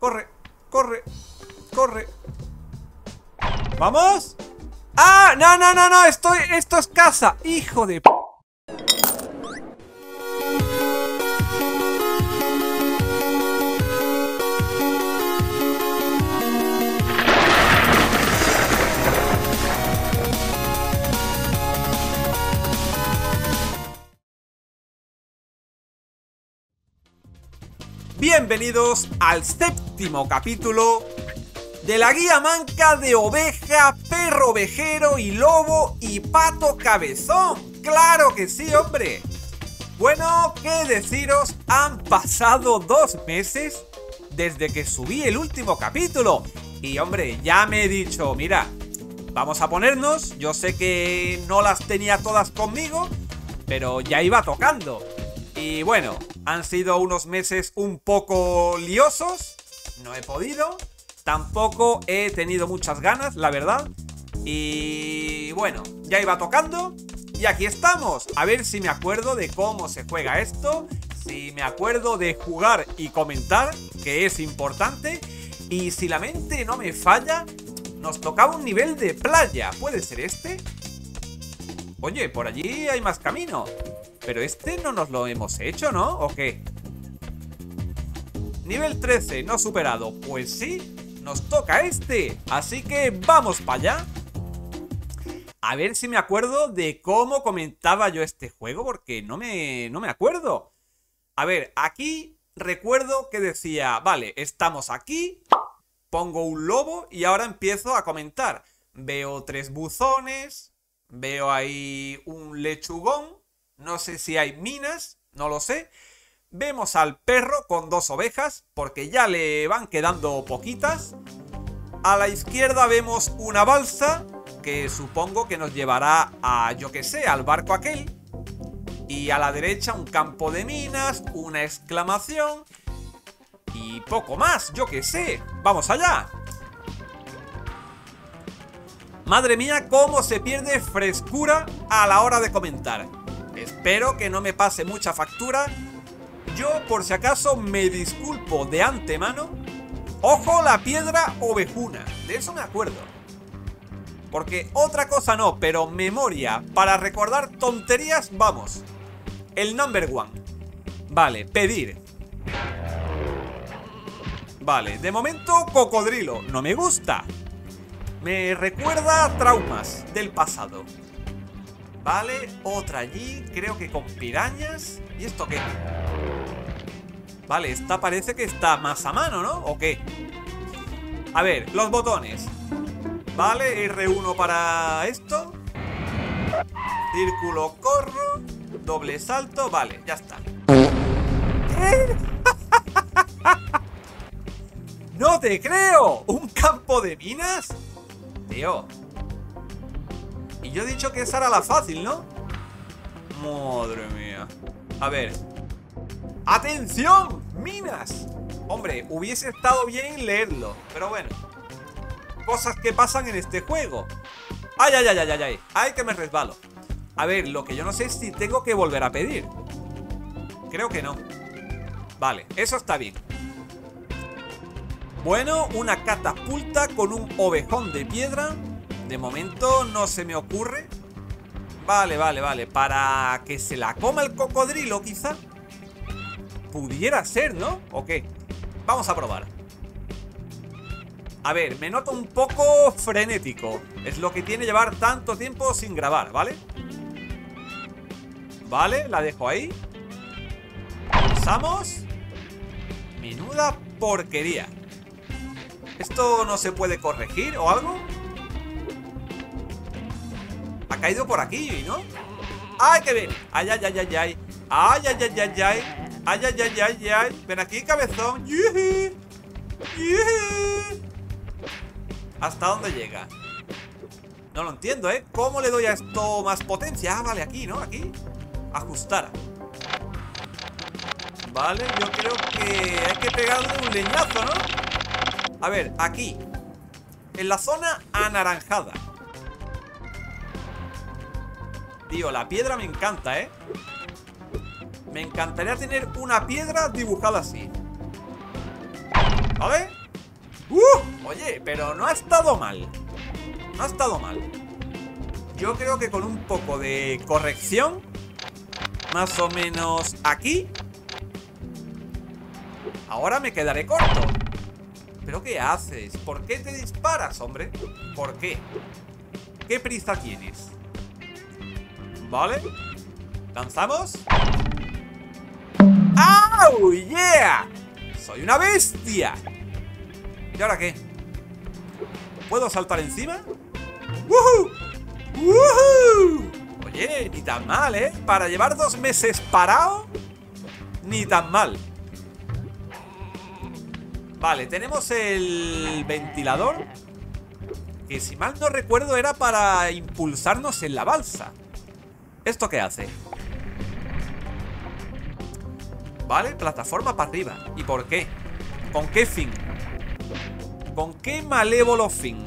corre, corre, corre. ¿Vamos? ¡Ah! No, no, no, no, estoy, esto es casa. Hijo de... p- Bienvenidos al séptimo capítulo de la guía manca de oveja, perro ovejero y lobo y pato cabezón. ¡Claro que sí, hombre! Bueno, ¿qué deciros? Han pasado dos meses desde que subí el último capítulo. Y hombre, ya me he dicho, mira, vamos a ponernos. Yo sé que no las tenía todas conmigo, pero ya iba tocando. Y bueno, han sido unos meses un poco liosos. No he podido. Tampoco he tenido muchas ganas, la verdad. Y bueno, ya iba tocando. Y aquí estamos. A ver si me acuerdo de cómo se juega esto. Si me acuerdo de jugar y comentar, que es importante. Y si la mente no me falla, nos tocaba un nivel de playa. ¿Puede ser este? Oye, por allí hay más camino. Pero este no nos lo hemos hecho, ¿no? ¿O qué? Nivel 13, no superado. Pues sí, nos toca este. Así que vamos para allá. A ver si me acuerdo de cómo comentaba yo este juego, porque no me, no me acuerdo. A ver, aquí recuerdo que decía, vale, estamos aquí, pongo un lobo y ahora empiezo a comentar. Veo tres buzones, veo ahí un lechugón, no sé si hay minas, no lo sé. Vemos al perro con dos ovejas, porque ya le van quedando poquitas. A la izquierda vemos una balsa, que supongo que nos llevará a, yo que sé, al barco aquel. Y a la derecha un campo de minas, una exclamación. Y poco más, yo que sé. ¡Vamos allá! Madre mía, cómo se pierde frescura a la hora de comentar. Espero que no me pase mucha factura. Yo, por si acaso, me disculpo de antemano. Ojo la piedra ovejuna, de eso me acuerdo. Porque otra cosa no, pero memoria para recordar tonterías, vamos. El number one. Vale, pedir. Vale, de momento cocodrilo, no me gusta. Me recuerda traumas del pasado. Vale, otra allí, creo que con pirañas. ¿Y esto qué? Vale, esta parece que está más a mano, ¿no? ¿O qué? A ver, los botones. Vale, R1 para esto. Círculo corro. Doble salto. Vale, ya está. ¡No te creo! ¿Un campo de minas? Tío. Y yo he dicho que esa era la fácil, ¿no? Madre mía. A ver. ¡Atención! ¡Minas! Hombre, hubiese estado bien leerlo. Pero bueno. Cosas que pasan en este juego. ¡Ay, ay, ay, ay, ay! ¡Ay, ay que me resbalo! A ver, lo que yo no sé es si tengo que volver a pedir. Creo que no. Vale, eso está bien. Bueno, una catapulta con un ovejón de piedra. De momento no se me ocurre. Vale, vale, vale. Para que se la coma el cocodrilo, quizá. Pudiera ser, ¿no? ¿O qué? Vamos a probar. A ver, me noto un poco frenético. Es lo que tiene llevar tanto tiempo sin grabar, ¿vale? Vale, la dejo ahí. Pulsamos. Menuda porquería. ¿Esto no se puede corregir o algo? Ha caído por aquí, ¿no? ¡Ay, que bien! ¡Ay, ay, ay, ay, ay! ¡Ay, ay, ay, ay, ay! ¡Ay, ay, ay, ay, ay! ¡Ven aquí, cabezón! ¡Yuji! ¡Yuji! ¿Hasta dónde llega? No lo entiendo, ¿eh? ¿Cómo le doy a esto más potencia? Ah, vale, aquí, ¿no? Aquí Ajustar Vale, yo creo que hay que pegarle un leñazo, ¿no? A ver, aquí En la zona anaranjada Tío, la piedra me encanta, ¿eh? Me encantaría tener una piedra dibujada así ¿Vale? Oye, pero no ha estado mal. No ha estado mal. Yo creo que con un poco de corrección, más o menos aquí, ahora me quedaré corto. ¿Pero qué haces? ¿Por qué te disparas, hombre? ¿Por qué? ¿Qué prisa tienes? ¿Vale? ¿Lanzamos? ¡Oh, yeah! ¡Soy una bestia! ¿Y ahora qué? ¿Puedo saltar encima? ¡Woohoo! ¡Woohoo! Oye, ni tan mal, ¿eh? Para llevar dos meses parado, ni tan mal. Vale, tenemos el ventilador. Que si mal no recuerdo era para impulsarnos en la balsa. ¿Esto qué hace? Vale, plataforma para arriba. ¿Y por qué? ¿Con qué fin? ¿Con qué malévolo fin?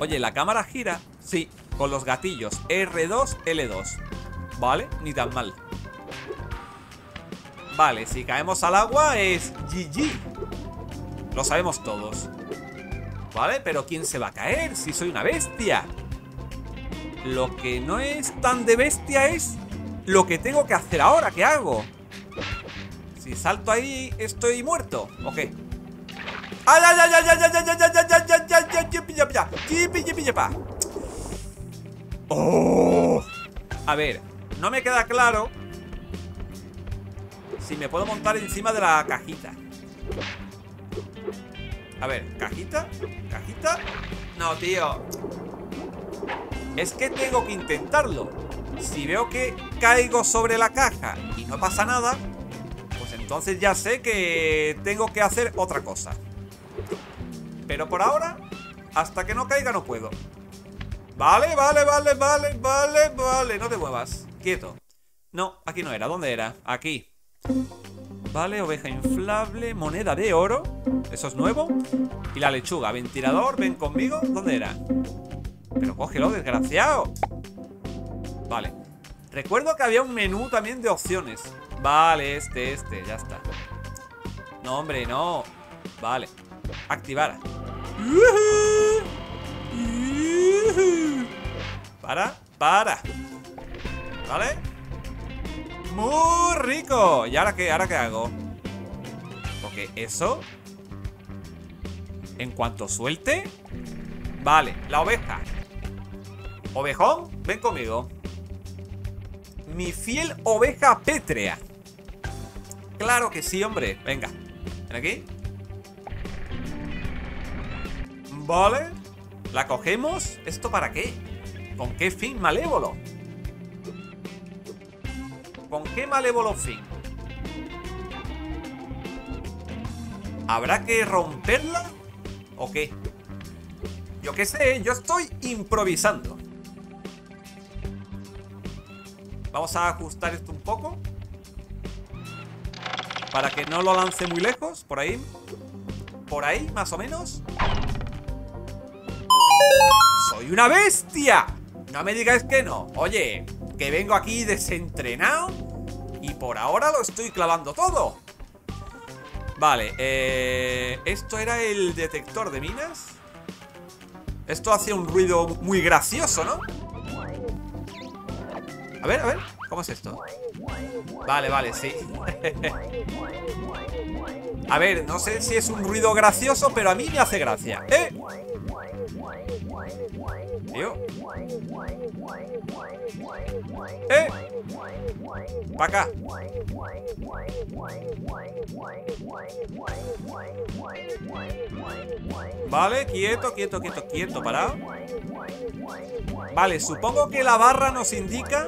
Oye, ¿la cámara gira? Sí, con los gatillos R2, L2 Vale, ni tan mal Vale, si caemos al agua es GG Lo sabemos todos Vale, pero ¿quién se va a caer si soy una bestia? Lo que no es tan de bestia es lo que tengo que hacer ahora, ¿qué hago? Si salto ahí, ¿estoy muerto? ¿O qué? ¡Ay, ay, ay, ay, ay, ay, ay, ay, ay, ay, ay, ay, ¡Oh! A ver, no me queda claro si me puedo montar encima de la cajita. A ver, ¿cajita? ¿Cajita? No, tío. Es que tengo que intentarlo. Si veo que caigo sobre la caja y no pasa nada, pues entonces ya sé que tengo que hacer otra cosa. Pero por ahora, hasta que no caiga no puedo. Vale, vale, vale, vale, vale, vale. No te muevas. Quieto. No, aquí no era. ¿Dónde era? Aquí. Vale, oveja inflable, moneda de oro. Eso es nuevo. Y la lechuga. Ventilador, ven conmigo. ¿Dónde era? Pero cógelo, desgraciado. Vale. Recuerdo que había un menú también de opciones. Vale, este, este, ya está. No, hombre, no. Vale. Activar. Para, para. ¿Vale? Muy rico. ¿Y ahora qué? ¿Ahora qué hago? Porque eso... En cuanto suelte... Vale, la oveja. Ovejón, ven conmigo. Mi fiel oveja pétrea. Claro que sí, hombre. Venga. Ven aquí. Vale. La cogemos. ¿Esto para qué? ¿Con qué fin malévolo? ¿Con qué malévolo fin? ¿Habrá que romperla? ¿O qué? Yo qué sé, yo estoy improvisando. Vamos a ajustar esto un poco. Para que no lo lance muy lejos. Por ahí. Por ahí, más o menos. ¡Soy una bestia! No me digáis que no. Oye, que vengo aquí desentrenado y por ahora lo estoy clavando todo. Vale, eh, esto era el detector de minas. Esto hace un ruido muy gracioso, ¿no? A ver, a ver, ¿cómo es esto? Vale, vale, sí. a ver, no sé si es un ruido gracioso, pero a mí me hace gracia. ¿Eh? ¡Eh! ¡Para acá! Vale, quieto, quieto, quieto, quieto, parado Vale, supongo que la barra nos indica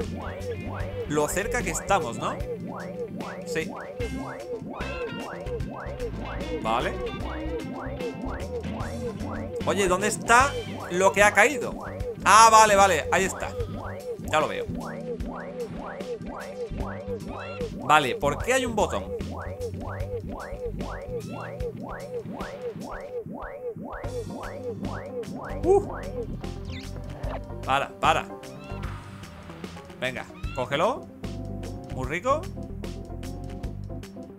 lo cerca que estamos, ¿no? Sí Vale Oye, ¿dónde está lo que ha caído? Ah, vale, vale, ahí está Ya lo veo Vale, ¿por qué hay un botón? Uh. Para, para Venga, cógelo Muy rico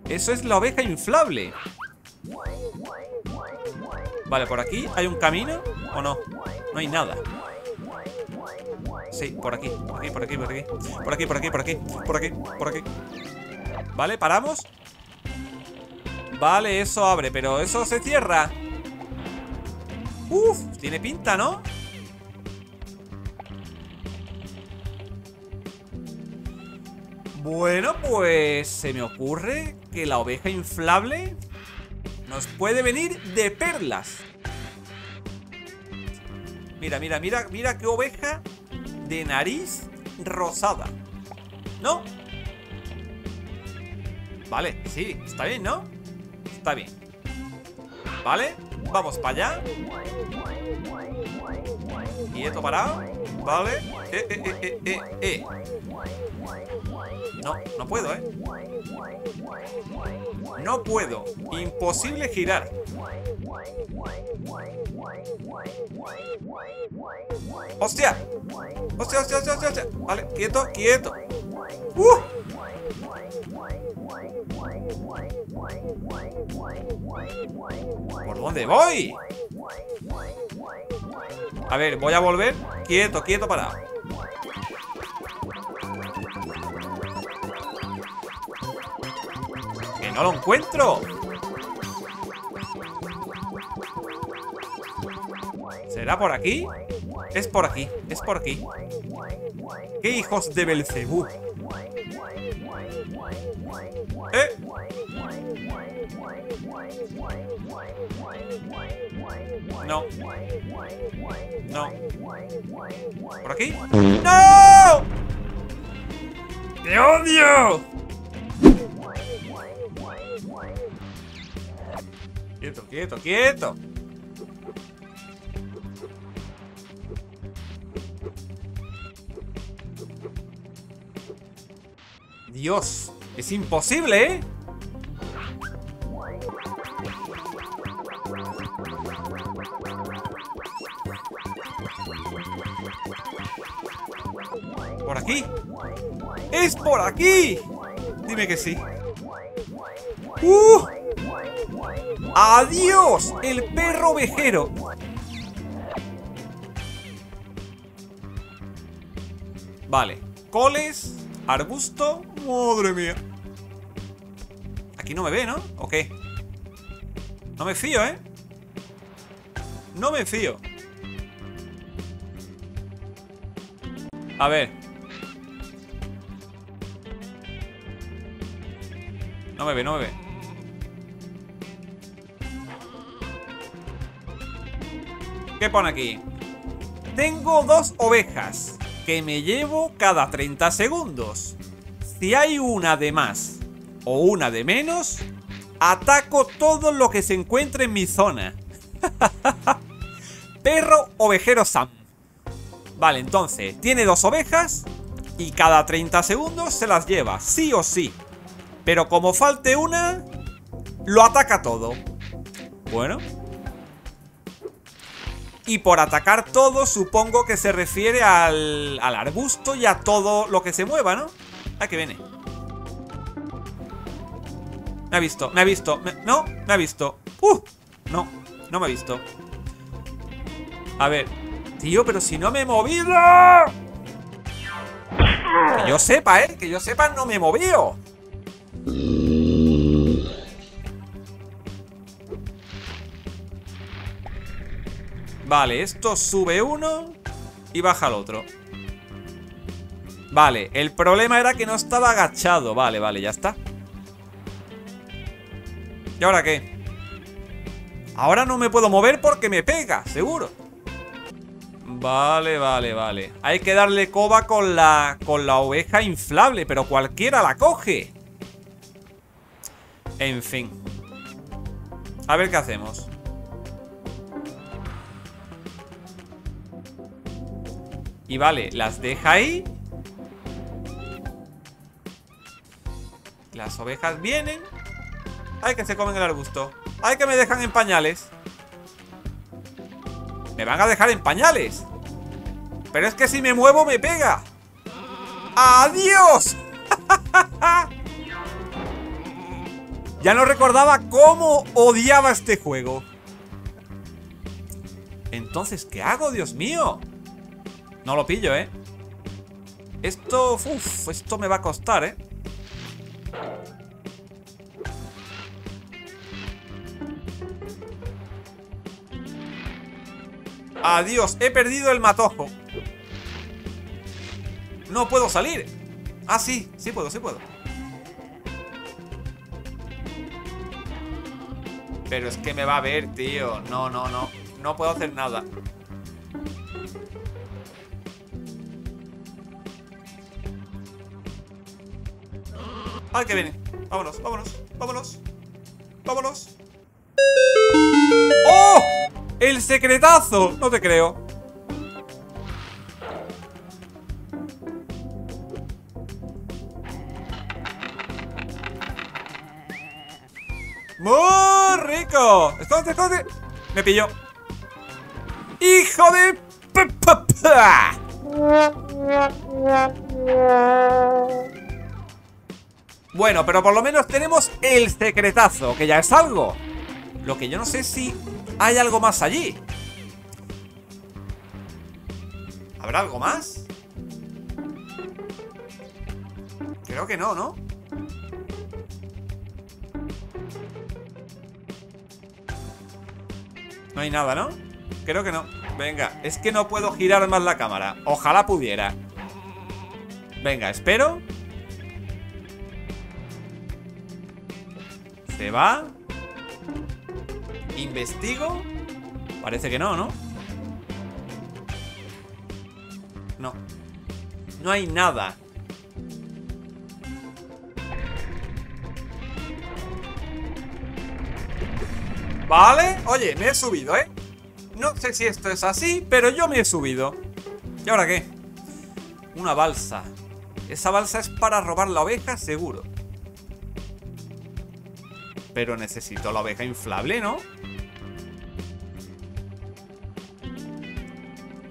Eso es la oveja inflable Vale, por aquí hay un camino ¿O no? No hay nada Sí, por aquí, por aquí, por aquí, por aquí Por aquí, por aquí, por aquí, por aquí, por aquí Vale, paramos Vale, eso abre, pero eso se cierra Uf, tiene pinta, ¿no? Bueno, pues se me ocurre que la oveja inflable nos puede venir de perlas. Mira, mira, mira, mira qué oveja de nariz rosada. ¿No? Vale, sí, está bien, ¿no? Está bien. Vale, vamos para allá. Esto parado. Vale. Eh, eh, eh, eh, eh, eh. No, no puedo, ¿eh? No puedo. Imposible girar. ¡Hostia! ¡Hostia, hostia, hostia, hostia! Vale, quieto, quieto. ¡Uh! ¿Por dónde voy? A ver, voy a volver Quieto, quieto, parado no lo encuentro! ¿Será por aquí? Es por aquí, es por aquí ¡Qué hijos de Belcebú! ¿Eh? No. No. ¿Por aquí? ¡No! ¡Te odio! Quieto, quieto, quieto. Dios, es imposible, ¿eh? ¿Por aquí? ¡Es por aquí! Dime que sí. ¡Uh! ¡Adiós! El perro ovejero. Vale. Coles, arbusto. Madre mía. Aquí no me ve, ¿no? ¿O qué? No me fío, ¿eh? No me fío. A ver. No me ve, no me ve. ¿Qué pone aquí? Tengo dos ovejas que me llevo cada 30 segundos. Si hay una de más o una de menos, ataco todo lo que se encuentre en mi zona. Perro ovejero Sam. Vale, entonces, tiene dos ovejas y cada 30 segundos se las lleva, sí o sí. Pero como falte una, lo ataca todo. Bueno. Y por atacar todo, supongo que se refiere al, al arbusto y a todo lo que se mueva, ¿no? Ah, que viene. Me ha visto, me ha visto. no, me ha visto. ¡Uh! No, no me ha visto. A ver. Tío, pero si no me he movido. Que yo sepa, ¿eh? Que yo sepa, no me he movido. Vale, esto sube uno y baja el otro. Vale, el problema era que no estaba agachado. Vale, vale, ya está. ¿Y ahora qué? Ahora no me puedo mover porque me pega, seguro. Vale, vale, vale. Hay que darle coba con la, con la oveja inflable, pero cualquiera la coge. En fin. A ver qué hacemos. Y vale, las deja ahí. Las ovejas vienen. Ay, que se comen el arbusto. Ay, que me dejan en pañales. Me van a dejar en pañales. Pero es que si me muevo me pega. ¡Adiós! ya no recordaba cómo odiaba este juego. Entonces, ¿qué hago, Dios mío? No lo pillo, ¿eh? Esto, uff, esto me va a costar, ¿eh? Adiós, he perdido el matojo. No puedo salir. Ah, sí, sí puedo, sí puedo. Pero es que me va a ver, tío. No, no, no. No puedo hacer nada ¡Ay, que viene! Vámonos, vámonos, vámonos Vámonos ¡Oh! ¡El secretazo! No te creo ¡Muy rico! ¡Esconde, esconde! Me pilló ¡Hijo de... Bueno, pero por lo menos tenemos el secretazo, que ya es algo. Lo que yo no sé si hay algo más allí. ¿Habrá algo más? Creo que no, ¿no? No hay nada, ¿no? Creo que no Venga, es que no puedo girar más la cámara Ojalá pudiera Venga, espero Va ¿Investigo? Parece que no, ¿no? No No hay nada Vale, oye, me he subido, ¿eh? No sé si esto es así, pero yo me he subido ¿Y ahora qué? Una balsa Esa balsa es para robar la oveja, seguro pero necesito la oveja inflable, ¿no?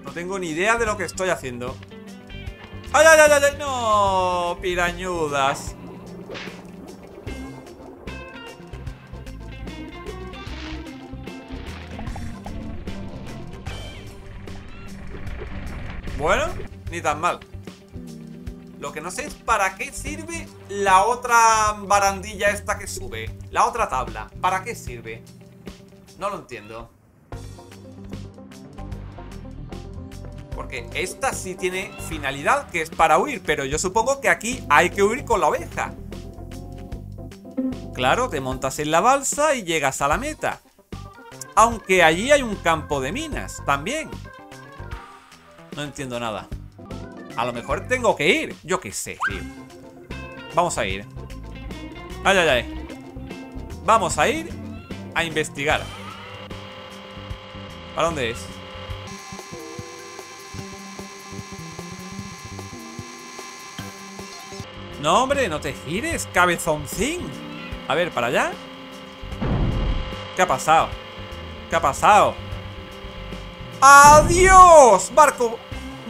No tengo ni idea de lo que estoy haciendo ¡Ay, ay, ay, ay! ¡No! Pirañudas Bueno, ni tan mal lo que no sé es para qué sirve la otra barandilla esta que sube. La otra tabla. ¿Para qué sirve? No lo entiendo. Porque esta sí tiene finalidad, que es para huir. Pero yo supongo que aquí hay que huir con la oveja. Claro, te montas en la balsa y llegas a la meta. Aunque allí hay un campo de minas también. No entiendo nada. A lo mejor tengo que ir. Yo qué sé, tío. Vamos a ir. Ay, ay, ay. Vamos a ir a investigar. ¿Para dónde es? No, hombre, no te gires, cabezoncín. A ver, ¿para allá? ¿Qué ha pasado? ¿Qué ha pasado? ¡Adiós! Barco...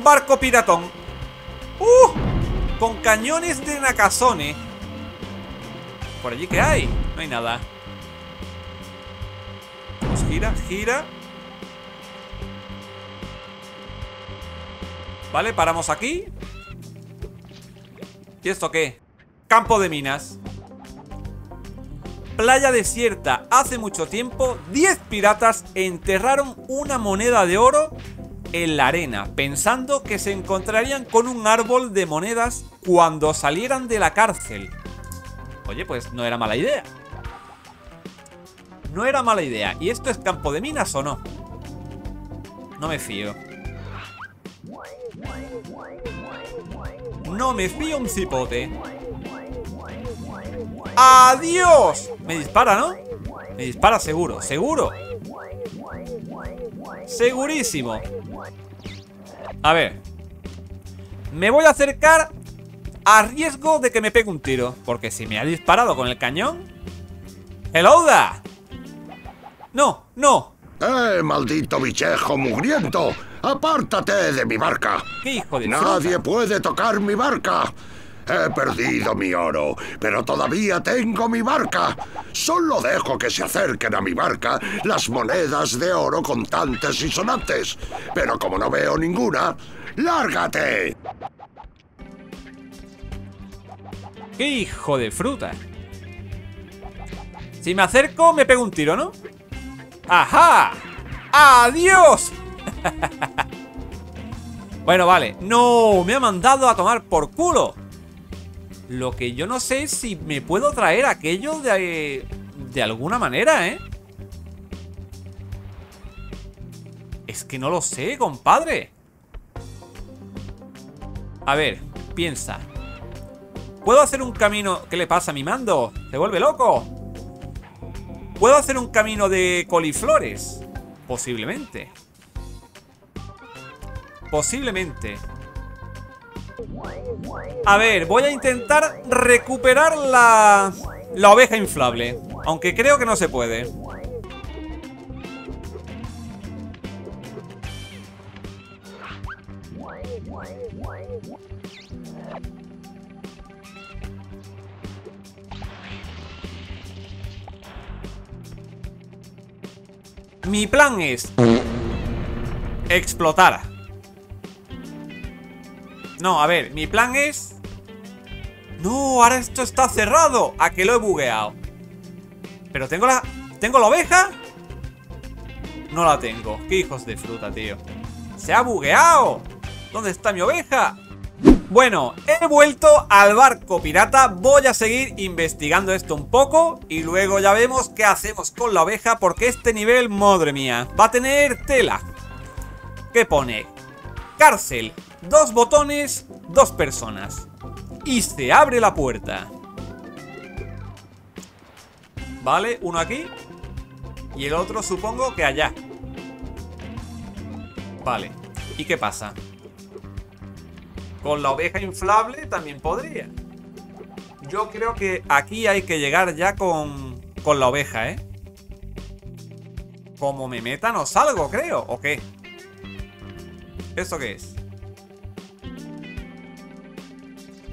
Barco piratón ¡Uh! Con cañones de Nakazone. ¿Por allí qué hay? No hay nada. Pues gira, gira. Vale, paramos aquí. ¿Y esto qué? Campo de minas. Playa desierta. Hace mucho tiempo, 10 piratas enterraron una moneda de oro en la arena, pensando que se encontrarían con un árbol de monedas cuando salieran de la cárcel. Oye, pues no era mala idea. No era mala idea. ¿Y esto es campo de minas o no? No me fío. No me fío un cipote. ¡Adiós! Me dispara, ¿no? Me dispara seguro, seguro Segurísimo. A ver. Me voy a acercar A riesgo de que me pegue un tiro Porque si me ha disparado con el cañón. ¡Hello No, no. ¡Eh, maldito bichejo mugriento! ¡Apártate de mi barca! ¿Qué hijo de Nadie puede tocar mi barca He perdido mi oro, pero todavía tengo mi barca. Solo dejo que se acerquen a mi barca las monedas de oro contantes y sonantes. Pero como no veo ninguna, ¡lárgate! ¡Qué hijo de fruta! Si me acerco, me pego un tiro, ¿no? ¡Ajá! ¡Adiós! bueno, vale. ¡No! Me ha mandado a tomar por culo. Lo que yo no sé es si me puedo traer aquello de, de alguna manera, ¿eh? Es que no lo sé, compadre. A ver, piensa. ¿Puedo hacer un camino... ¿Qué le pasa a mi mando? ¿Se vuelve loco? ¿Puedo hacer un camino de coliflores? Posiblemente. Posiblemente. A ver, voy a intentar recuperar la, la oveja inflable. Aunque creo que no se puede. Mi plan es explotar. No, a ver, mi plan es... No, ahora esto está cerrado. A que lo he bugueado. Pero tengo la... ¿Tengo la oveja? No la tengo. Qué hijos de fruta, tío. ¡Se ha bugueado! ¿Dónde está mi oveja? Bueno, he vuelto al barco pirata, voy a seguir investigando esto un poco y luego ya vemos qué hacemos con la oveja porque este nivel, madre mía, va a tener tela. ¿Qué pone? Cárcel, dos botones, dos personas. Y se abre la puerta. Vale, uno aquí y el otro supongo que allá. Vale, ¿y qué pasa? Con la oveja inflable también podría. Yo creo que aquí hay que llegar ya con, con la oveja, ¿eh? Como me meta no salgo, creo. ¿O qué? ¿Esto qué es?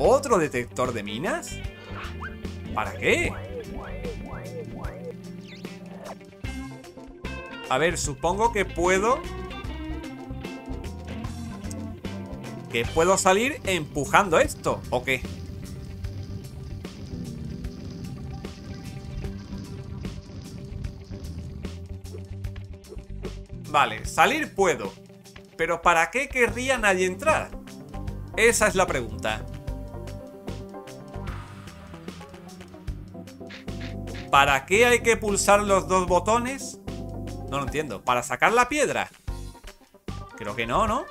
¿Otro detector de minas? ¿Para qué? A ver, supongo que puedo que puedo salir empujando esto, ¿o qué? Vale, salir puedo. Pero ¿para qué querría nadie entrar? Esa es la pregunta. ¿Para qué hay que pulsar los dos botones? No lo entiendo. ¿Para sacar la piedra? Creo que no, ¿no?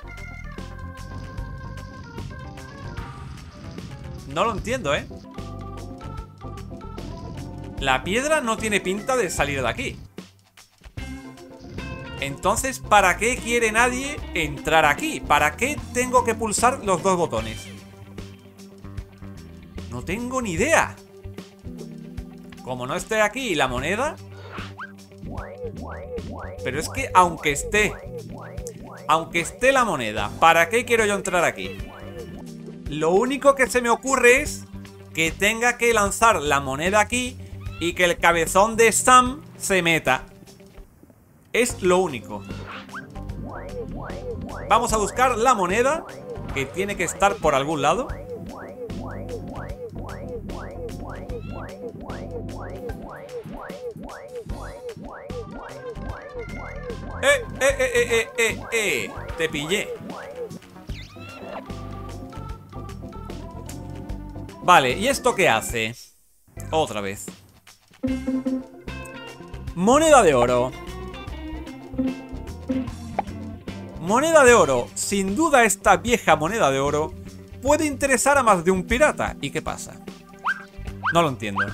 No lo entiendo, ¿eh? La piedra no tiene pinta de salir de aquí. Entonces, ¿para qué quiere nadie entrar aquí? ¿Para qué tengo que pulsar los dos botones? No tengo ni idea. Como no esté aquí la moneda... Pero es que aunque esté... Aunque esté la moneda, ¿para qué quiero yo entrar aquí? Lo único que se me ocurre es que tenga que lanzar la moneda aquí y que el cabezón de Sam se meta. Es lo único. Vamos a buscar la moneda, que tiene que estar por algún lado. ¡Eh, eh, eh, eh, eh, eh! eh! Te pillé. Vale, ¿y esto qué hace? Otra vez. Moneda de oro. Moneda de oro. Sin duda esta vieja moneda de oro puede interesar a más de un pirata. ¿Y qué pasa? No lo entiendo.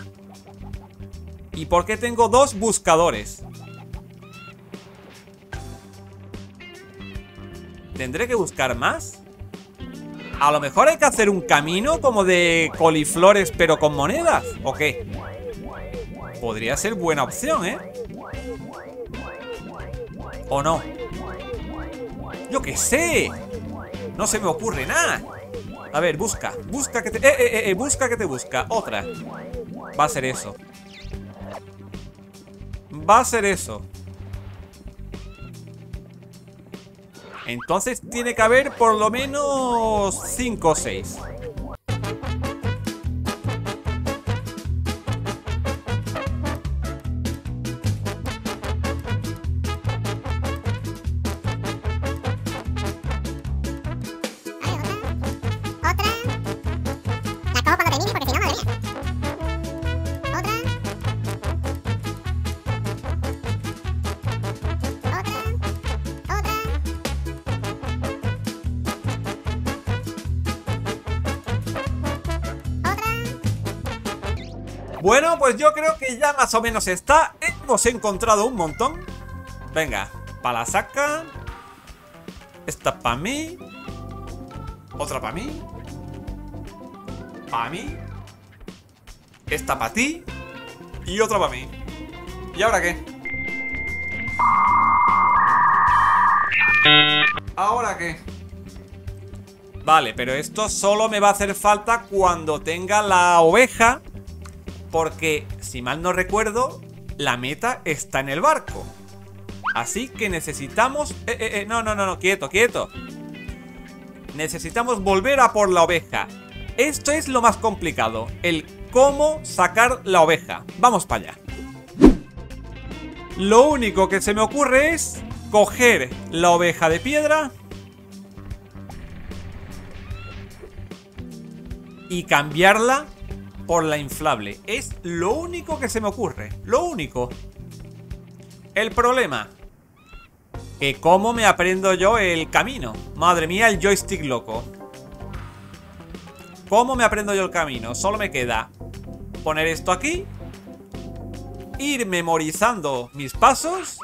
¿Y por qué tengo dos buscadores? ¿Tendré que buscar más? A lo mejor hay que hacer un camino como de coliflores pero con monedas, ¿o qué? Podría ser buena opción, ¿eh? ¿O no? ¡Yo qué sé! No se me ocurre nada. A ver, busca. Busca que te... Eh, eh, eh, eh, busca que te busca. Otra. Va a ser eso. Va a ser eso. Entonces tiene que haber por lo menos 5 o 6. Bueno, pues yo creo que ya más o menos está. Hemos encontrado un montón. Venga, para la saca. Esta para mí. Otra para mí. Para mí. Esta para ti. Y otra para mí. ¿Y ahora qué? ¿Ahora qué? Vale, pero esto solo me va a hacer falta cuando tenga la oveja porque, si mal no recuerdo, la meta está en el barco. Así que necesitamos... Eh, eh, eh, no, no, no, no, quieto, quieto. Necesitamos volver a por la oveja. Esto es lo más complicado, el cómo sacar la oveja. Vamos para allá. Lo único que se me ocurre es coger la oveja de piedra y cambiarla por la inflable. Es lo único que se me ocurre. Lo único. El problema. Que cómo me aprendo yo el camino. Madre mía, el joystick loco. ¿Cómo me aprendo yo el camino? Solo me queda poner esto aquí. Ir memorizando mis pasos.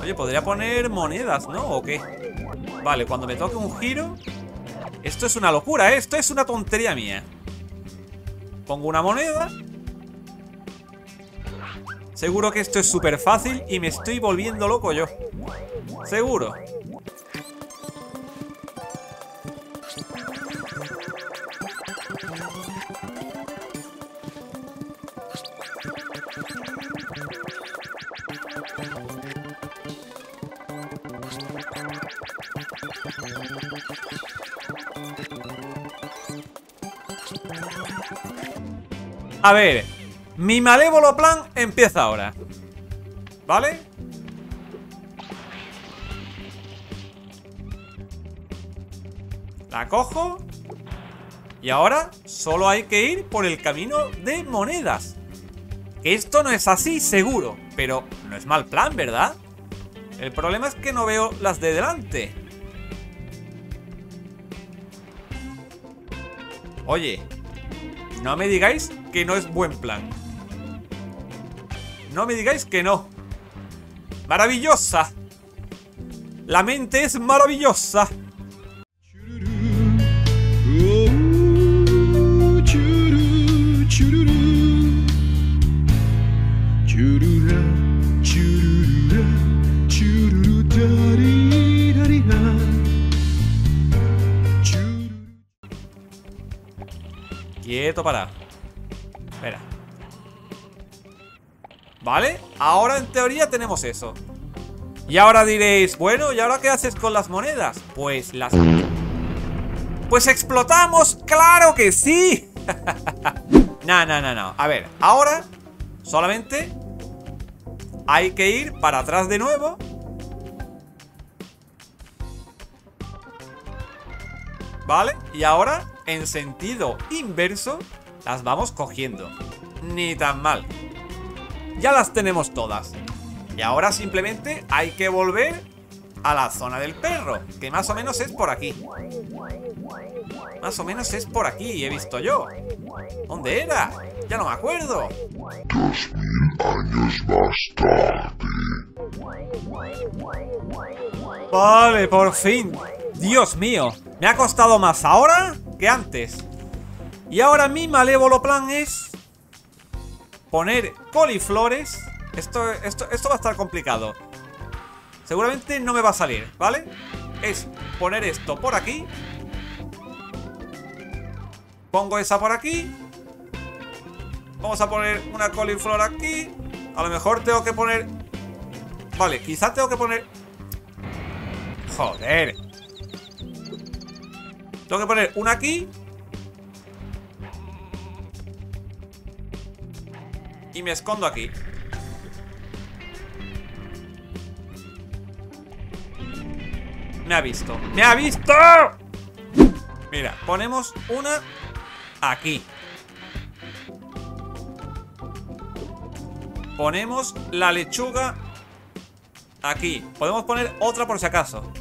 Oye, podría poner monedas, ¿no? ¿O qué? Vale, cuando me toque un giro... Esto es una locura, ¿eh? Esto es una tontería mía. Pongo una moneda. Seguro que esto es súper fácil y me estoy volviendo loco yo. Seguro. A ver, mi malévolo plan empieza ahora. ¿Vale? La cojo. Y ahora solo hay que ir por el camino de monedas. Esto no es así, seguro. Pero no es mal plan, ¿verdad? El problema es que no veo las de delante. Oye, no me digáis que no es buen plan. No me digáis que no. Maravillosa. La mente es maravillosa. Quieto para. Espera. ¿Vale? Ahora en teoría tenemos eso. Y ahora diréis, bueno, ¿y ahora qué haces con las monedas? Pues las... Pues explotamos, claro que sí. no, no, no, no. A ver, ahora solamente hay que ir para atrás de nuevo. ¿Vale? Y ahora, en sentido inverso, las vamos cogiendo. Ni tan mal. Ya las tenemos todas. Y ahora simplemente hay que volver a la zona del perro, que más o menos es por aquí. Más o menos es por aquí, he visto yo. ¿Dónde era? Ya no me acuerdo. Años más tarde. Vale, por fin. Dios mío, me ha costado más ahora que antes. Y ahora mi malévolo plan es poner coliflores Esto, esto, esto va a estar complicado. Seguramente no me va a salir, ¿vale? Es poner esto por aquí. Pongo esa por aquí. Vamos a poner una coliflor aquí. A lo mejor tengo que poner... Vale, quizás tengo que poner... Joder. Tengo que poner una aquí. Y me escondo aquí. Me ha visto. ¡Me ha visto! Mira, ponemos una aquí. Ponemos la lechuga aquí. Podemos poner otra por si acaso.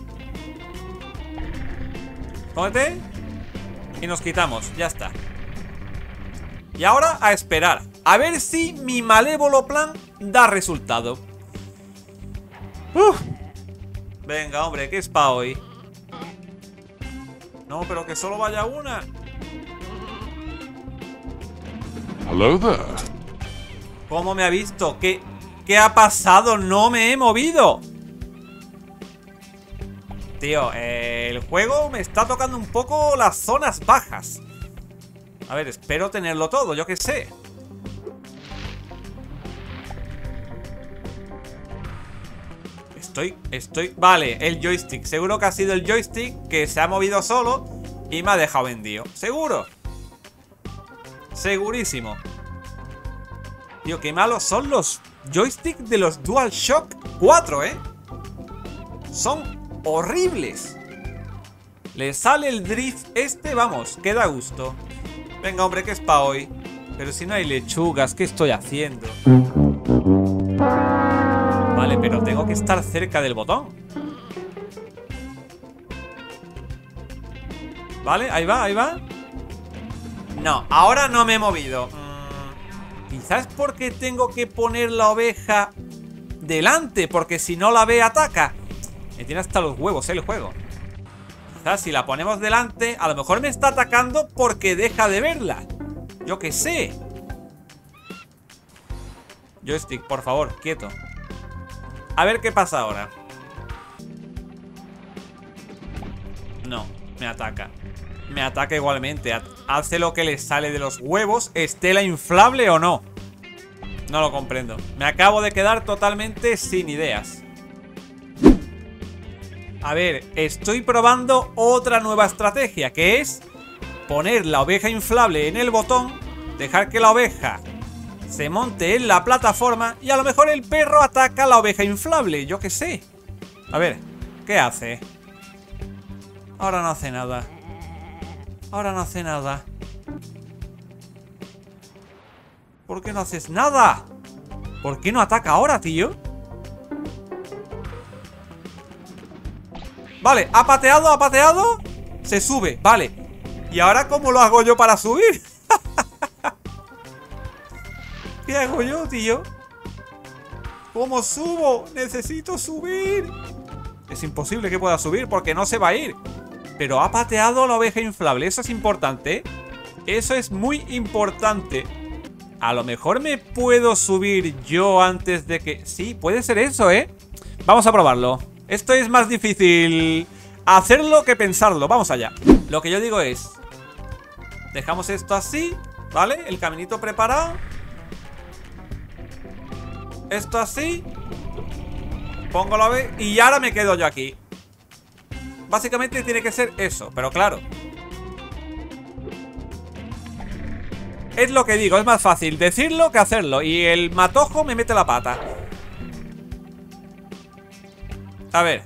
Cómete. Y nos quitamos. Ya está. Y ahora a esperar. A ver si mi malévolo plan da resultado. Uf. Venga, hombre, ¿qué es pa' hoy? No, pero que solo vaya una. Hello there. ¿Cómo me ha visto? ¿Qué, ¿Qué ha pasado? No me he movido. Tío, el juego me está tocando un poco las zonas bajas. A ver, espero tenerlo todo, yo qué sé. Estoy, estoy... Vale, el joystick. Seguro que ha sido el joystick que se ha movido solo y me ha dejado vendido. Seguro. Segurísimo. Tío, qué malos son los joysticks de los DualShock 4, ¿eh? Son horribles. Le sale el drift este, vamos, queda gusto. Venga, hombre, que es pa' hoy. Pero si no hay lechugas, ¿qué estoy haciendo? Vale, pero tengo que estar cerca del botón. Vale, ahí va, ahí va. No, ahora no me he movido. Mm, quizás porque tengo que poner la oveja delante, porque si no la ve ataca. Me tiene hasta los huevos ¿eh? el juego. Quizás si la ponemos delante, a lo mejor me está atacando porque deja de verla. Yo qué sé. Joystick, por favor, quieto. A ver qué pasa ahora. No, me ataca. Me ataca igualmente. Hace lo que le sale de los huevos, estela inflable o no. No lo comprendo. Me acabo de quedar totalmente sin ideas. A ver, estoy probando otra nueva estrategia, que es poner la oveja inflable en el botón, dejar que la oveja se monte en la plataforma y a lo mejor el perro ataca a la oveja inflable, yo qué sé. A ver, ¿qué hace? Ahora no hace nada. Ahora no hace nada. ¿Por qué no haces nada? ¿Por qué no ataca ahora, tío? Vale, ha pateado, ha pateado Se sube, vale ¿Y ahora cómo lo hago yo para subir? ¿Qué hago yo, tío? ¿Cómo subo? Necesito subir Es imposible que pueda subir porque no se va a ir Pero ha pateado la oveja inflable Eso es importante. Eso es muy importante A lo mejor me puedo subir yo antes de que... Sí, puede ser eso, ¿eh? Vamos a probarlo esto es más difícil hacerlo que pensarlo. Vamos allá. Lo que yo digo es... Dejamos esto así, ¿vale? El caminito preparado. Esto así. Pongo la B y ahora me quedo yo aquí. Básicamente tiene que ser eso, pero claro. Es lo que digo, es más fácil decirlo que hacerlo. Y el matojo me mete la pata. A ver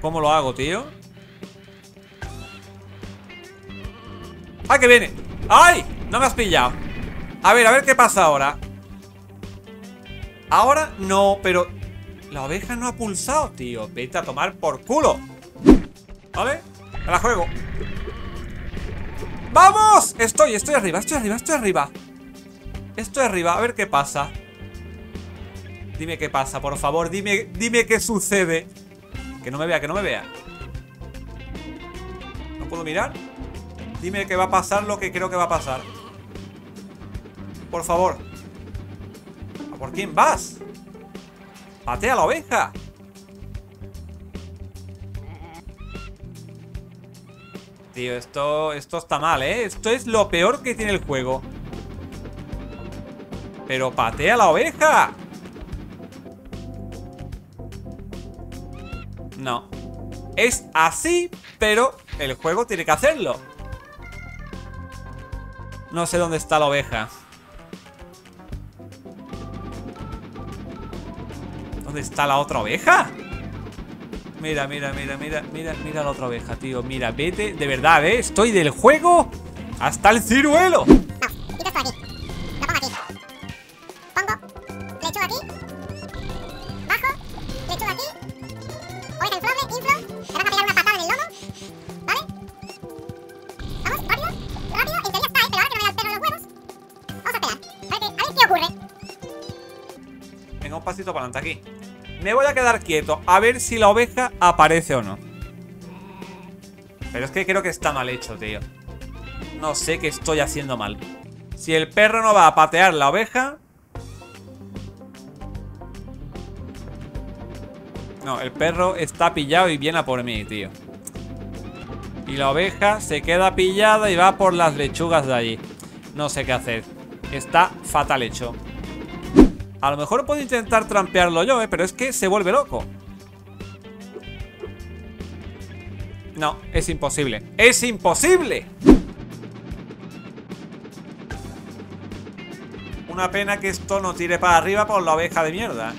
¿Cómo lo hago, tío? ¡Ah, que viene! ¡Ay! No me has pillado A ver, a ver qué pasa ahora Ahora no, pero La oveja no ha pulsado, tío Vete a tomar por culo ¿Vale? Me la juego ¡Vamos! Estoy, estoy arriba, estoy arriba, estoy arriba Estoy arriba, a ver qué pasa Dime qué pasa, por favor, dime, dime qué sucede Que no me vea, que no me vea ¿No puedo mirar? Dime que va a pasar lo que creo que va a pasar Por favor. ¿A por quién vas? Patea la oveja. Tío, esto, esto está mal, ¿eh? Esto es lo peor que tiene el juego. Pero patea la oveja. Es así, pero el juego tiene que hacerlo. No sé dónde está la oveja. ¿Dónde está la otra oveja? Mira, mira, mira, mira, mira, mira la otra oveja, tío. Mira, vete, de verdad, ¿eh? Estoy del juego hasta el ciruelo. Aquí. Me voy a quedar quieto a ver si la oveja aparece o no. Pero es que creo que está mal hecho, tío. No sé qué estoy haciendo mal. Si el perro no va a patear la oveja... No, el perro está pillado y viene a por mí, tío. Y la oveja se queda pillada y va por las lechugas de allí. No sé qué hacer. Está fatal hecho. A lo mejor puedo intentar trampearlo yo, ¿eh? Pero es que se vuelve loco. No, es imposible. ¡Es imposible! Una pena que esto no tire para arriba por la oveja de mierda.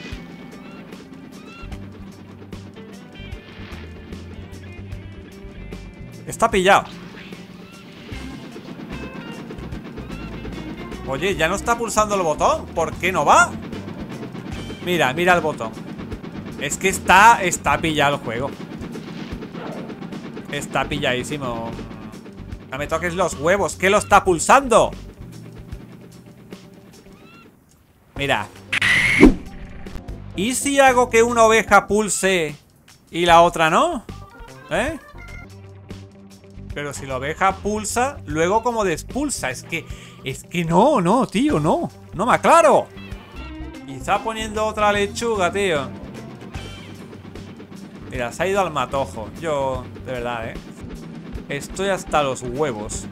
Está pillado. Oye, ya no está pulsando el botón. ¿Por qué no va? Mira, mira el botón. Es que está, está pillado el juego. Está pilladísimo. No me toques los huevos. ¿Qué lo está pulsando? Mira. ¿Y si hago que una oveja pulse y la otra no? ¿Eh? Pero si la oveja pulsa, luego como despulsa. Es que, es que no, no, tío, no. No me aclaro. Quizá poniendo otra lechuga, tío. Mira, se ha ido al matojo. Yo, de verdad, ¿eh? Estoy hasta los huevos.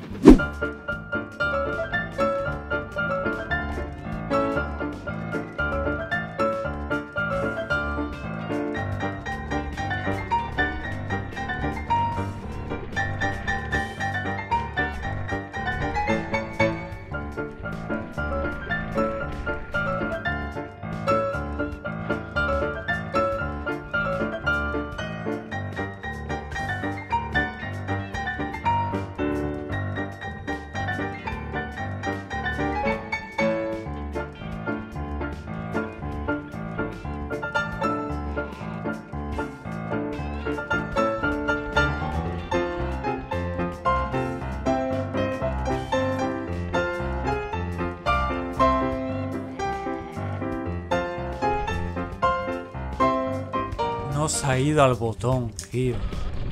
Al botón, tío.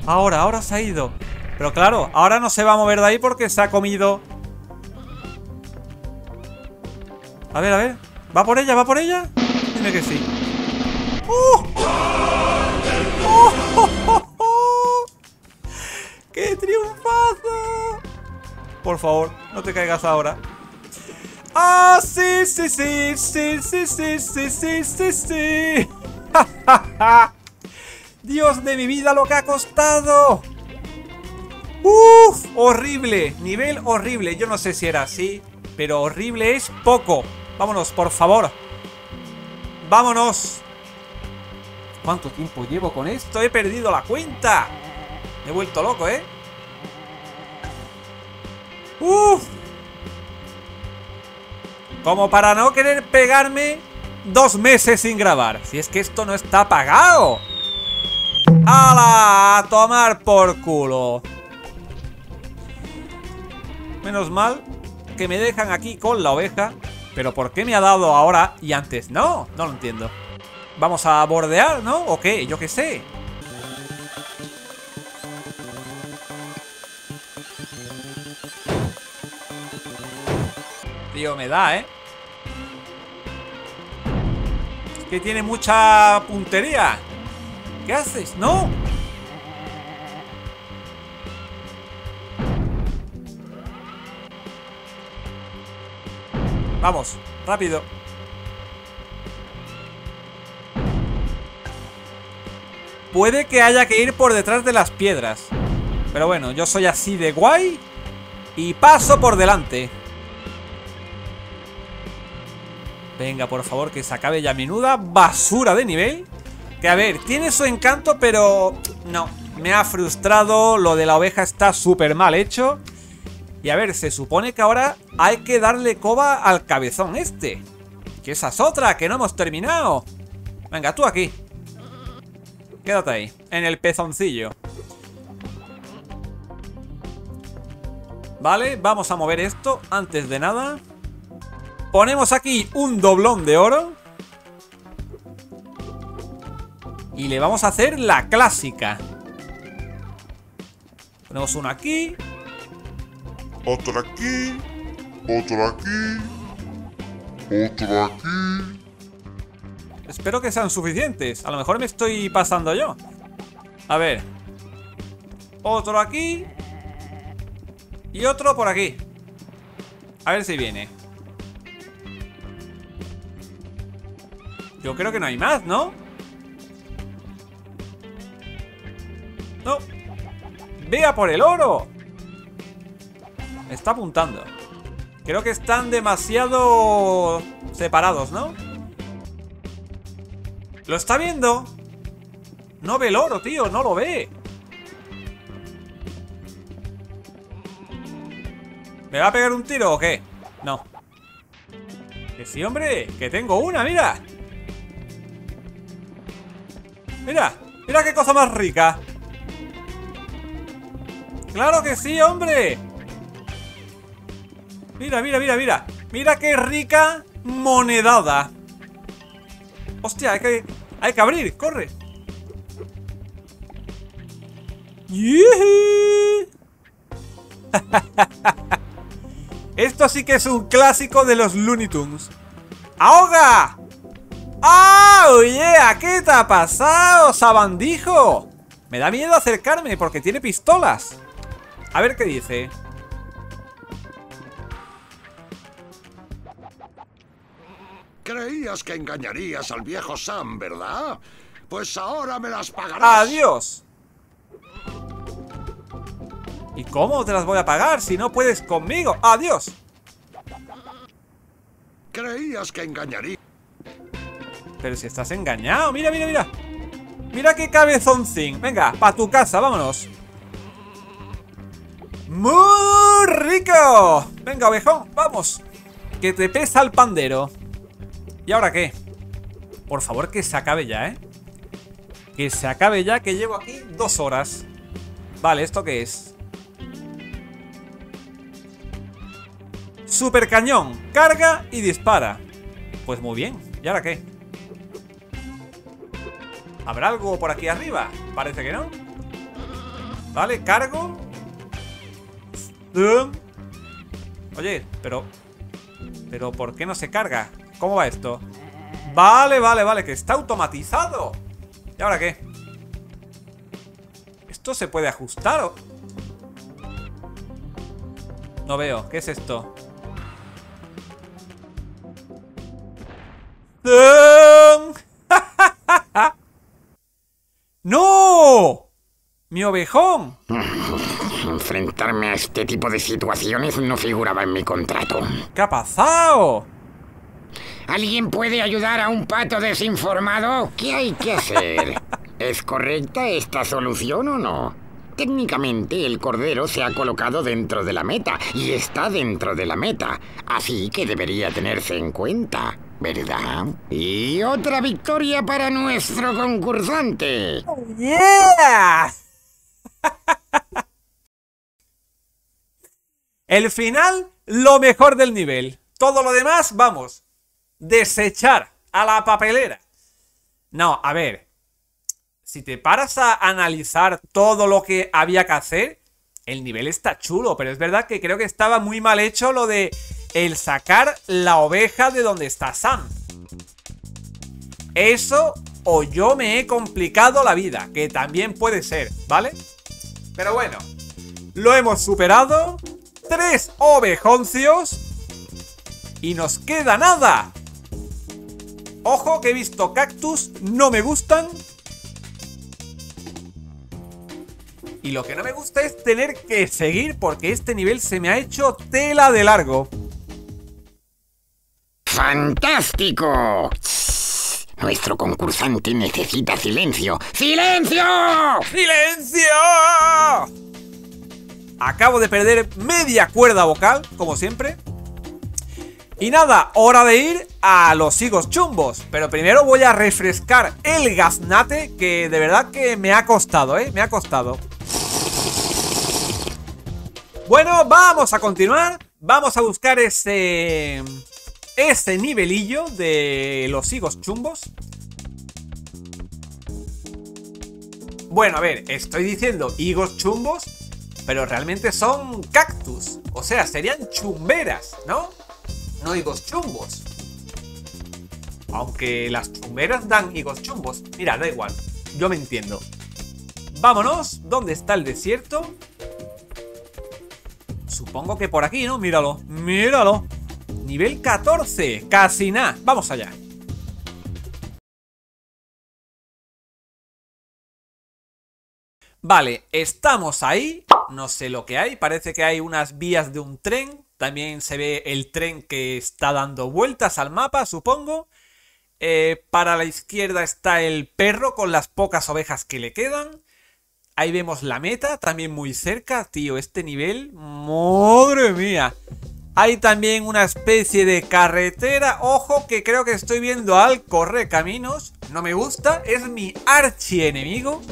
Ahora, ahora se ha ido. Pero claro, ahora no se va a mover de ahí porque se ha comido. A ver, a ver. ¿Va por ella? ¿Va por ella? Dime que sí. ¡Uh! ¡Oh, oh, oh, oh! ¡Qué triunfazo! Por favor, no te caigas ahora. ¡Ah, sí, sí, sí! ¡Sí, sí, sí, sí, sí, sí, sí! ¡Ja, ja, ja! ¡Dios de mi vida lo que ha costado! ¡Uf! Horrible, nivel horrible. Yo no sé si era así, pero horrible es poco. Vámonos, por favor. Vámonos. ¿Cuánto tiempo llevo con esto? He perdido la cuenta. Me he vuelto loco, ¿eh? ¡Uf! Como para no querer pegarme dos meses sin grabar. Si es que esto no está pagado. ¡Hala! A tomar por culo. Menos mal que me dejan aquí con la oveja. Pero ¿por qué me ha dado ahora y antes? No, no lo entiendo. Vamos a bordear, ¿no? ¿O qué? Yo qué sé. Tío, me da, ¿eh? Que tiene mucha puntería. ¿Qué haces? ¡No! Vamos, rápido. Puede que haya que ir por detrás de las piedras. Pero bueno, yo soy así de guay. Y paso por delante. Venga, por favor, que se acabe ya menuda basura de nivel. Que a ver, tiene su encanto, pero... No, me ha frustrado. Lo de la oveja está súper mal hecho. Y a ver, se supone que ahora hay que darle coba al cabezón este. Que esa es otra, que no hemos terminado. Venga, tú aquí. Quédate ahí, en el pezoncillo. Vale, vamos a mover esto antes de nada. Ponemos aquí un doblón de oro. Y le vamos a hacer la clásica. Ponemos uno aquí. Otro aquí. Otro aquí. Otro aquí. Espero que sean suficientes. A lo mejor me estoy pasando yo. A ver. Otro aquí. Y otro por aquí. A ver si viene. Yo creo que no hay más, ¿no? No. Vea por el oro. Me está apuntando. Creo que están demasiado separados, ¿no? ¿Lo está viendo? No ve el oro, tío, no lo ve. ¿Me va a pegar un tiro o qué? No. Que sí, hombre, que tengo una, mira. Mira, mira qué cosa más rica. ¡Claro que sí, hombre! Mira, mira, mira, mira. Mira qué rica monedada. Hostia, hay que, hay que abrir, corre. Esto sí que es un clásico de los Looney Tunes. ¡Ahoga! ¡Oh, yeah! ¿Qué te ha pasado, sabandijo? Me da miedo acercarme porque tiene pistolas. A ver qué dice. Creías que engañarías al viejo Sam, ¿verdad? Pues ahora me las pagarás. ¡Adiós! ¿Y cómo te las voy a pagar si no puedes conmigo? ¡Adiós! Creías que engañaría. Pero si estás engañado, mira, mira, mira Mira qué cabezoncín Venga, pa' tu casa, vámonos ¡Muy rico! Venga, ovejón, vamos Que te pesa el pandero ¿Y ahora qué? Por favor, que se acabe ya, ¿eh? Que se acabe ya, que llevo aquí dos horas Vale, ¿esto qué es? Super cañón, carga y dispara Pues muy bien, ¿y ahora qué? ¿Habrá algo por aquí arriba? Parece que no Vale, cargo Oye, pero... ¿Pero por qué no se carga? ¿Cómo va esto? Vale, vale, vale, que está automatizado ¿Y ahora qué? ¿Esto se puede ajustar o...? No veo, ¿qué es esto? ¡No! ¡Mi ovejón! Enfrentarme a este tipo de situaciones no figuraba en mi contrato. ¿Qué ha pasado? ¿Alguien puede ayudar a un pato desinformado? ¿Qué hay que hacer? ¿Es correcta esta solución o no? Técnicamente el cordero se ha colocado dentro de la meta y está dentro de la meta, así que debería tenerse en cuenta, ¿verdad? Y otra victoria para nuestro concursante. ¡Yeah! El final, lo mejor del nivel. Todo lo demás, vamos. Desechar a la papelera. No, a ver. Si te paras a analizar todo lo que había que hacer, el nivel está chulo, pero es verdad que creo que estaba muy mal hecho lo de el sacar la oveja de donde está Sam. Eso o yo me he complicado la vida, que también puede ser, ¿vale? Pero bueno, lo hemos superado. Tres ovejoncios. Y nos queda nada. Ojo que he visto cactus, no me gustan. Y lo que no me gusta es tener que seguir porque este nivel se me ha hecho tela de largo. ¡Fantástico! Nuestro concursante necesita silencio. ¡Silencio! ¡Silencio! Acabo de perder media cuerda vocal, como siempre. Y nada, hora de ir a los higos chumbos. Pero primero voy a refrescar el gaznate, que de verdad que me ha costado, ¿eh? Me ha costado. Bueno, vamos a continuar. Vamos a buscar ese... Ese nivelillo de los higos chumbos. Bueno, a ver, estoy diciendo higos chumbos, pero realmente son cactus. O sea, serían chumberas, ¿no? No higos chumbos. Aunque las chumberas dan higos chumbos. Mira, da igual. Yo me entiendo. Vámonos. ¿Dónde está el desierto? Supongo que por aquí, ¿no? Míralo. Míralo. Nivel 14. Casi nada. Vamos allá. Vale, estamos ahí. No sé lo que hay. Parece que hay unas vías de un tren. También se ve el tren que está dando vueltas al mapa, supongo. Eh, para la izquierda está el perro con las pocas ovejas que le quedan. Ahí vemos la meta, también muy cerca. Tío, este nivel... ¡Madre mía! Hay también una especie de carretera. Ojo que creo que estoy viendo al correcaminos. No me gusta. Es mi archienemigo.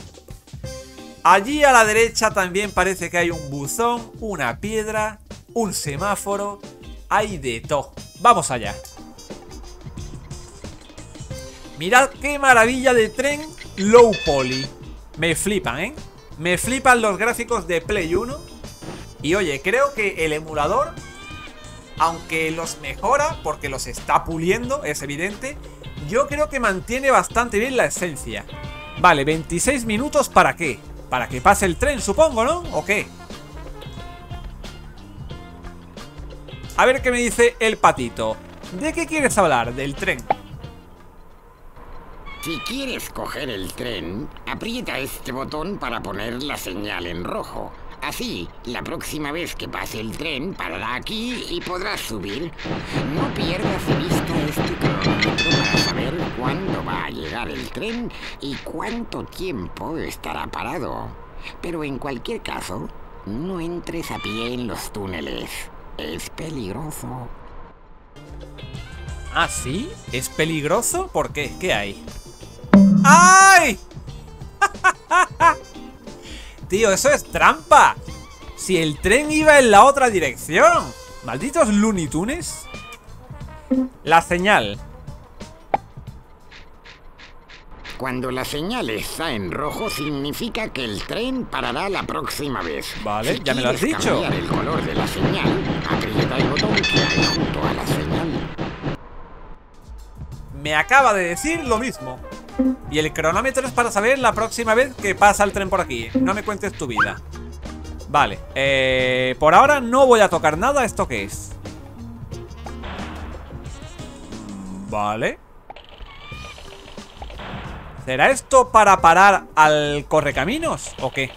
Allí a la derecha también parece que hay un buzón, una piedra, un semáforo. Hay de todo. Vamos allá. Mirad qué maravilla de tren low poly. Me flipan, ¿eh? Me flipan los gráficos de Play 1. Y oye, creo que el emulador, aunque los mejora porque los está puliendo, es evidente, yo creo que mantiene bastante bien la esencia. Vale, 26 minutos ¿para qué? Para que pase el tren, supongo, ¿no? ¿O qué? A ver qué me dice el patito. ¿De qué quieres hablar? Del tren. Si quieres coger el tren, aprieta este botón para poner la señal en rojo. Así, la próxima vez que pase el tren, parará aquí y podrás subir. No pierdas de vista este cuándo va a llegar el tren y cuánto tiempo estará parado. Pero en cualquier caso, no entres a pie en los túneles. Es peligroso. ¿Ah, sí? ¿Es peligroso? ¿Por qué? ¿Qué hay? ¡Ay! Tío, eso es trampa. Si el tren iba en la otra dirección. Malditos Looney Tunes. La señal. Cuando la señal está en rojo significa que el tren parará la próxima vez. Vale, Si ya me lo has dicho. cambiar el color de la señal, aprieta el botón que hay junto a la señal. Me acaba de decir lo mismo. Y el cronómetro es para saber la próxima vez que pasa el tren por aquí. No me cuentes tu vida. Vale, eh, por ahora no voy a tocar nada. ¿Esto qué es? Vale. ¿Será esto para parar al correcaminos o qué?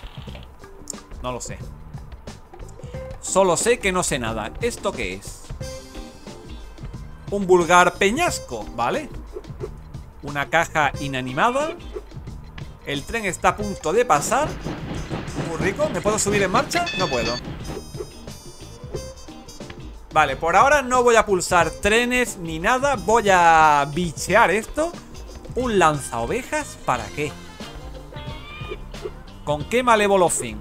No lo sé. Solo sé que no sé nada. ¿Esto qué es? Un vulgar peñasco, ¿vale? Una caja inanimada. El tren está a punto de pasar. Muy rico. ¿Me puedo subir en marcha? No puedo. Vale, por ahora no voy a pulsar trenes ni nada. Voy a bichear esto. ¿Un lanzaovejas? ¿Para qué? ¿Con qué malévolo fin?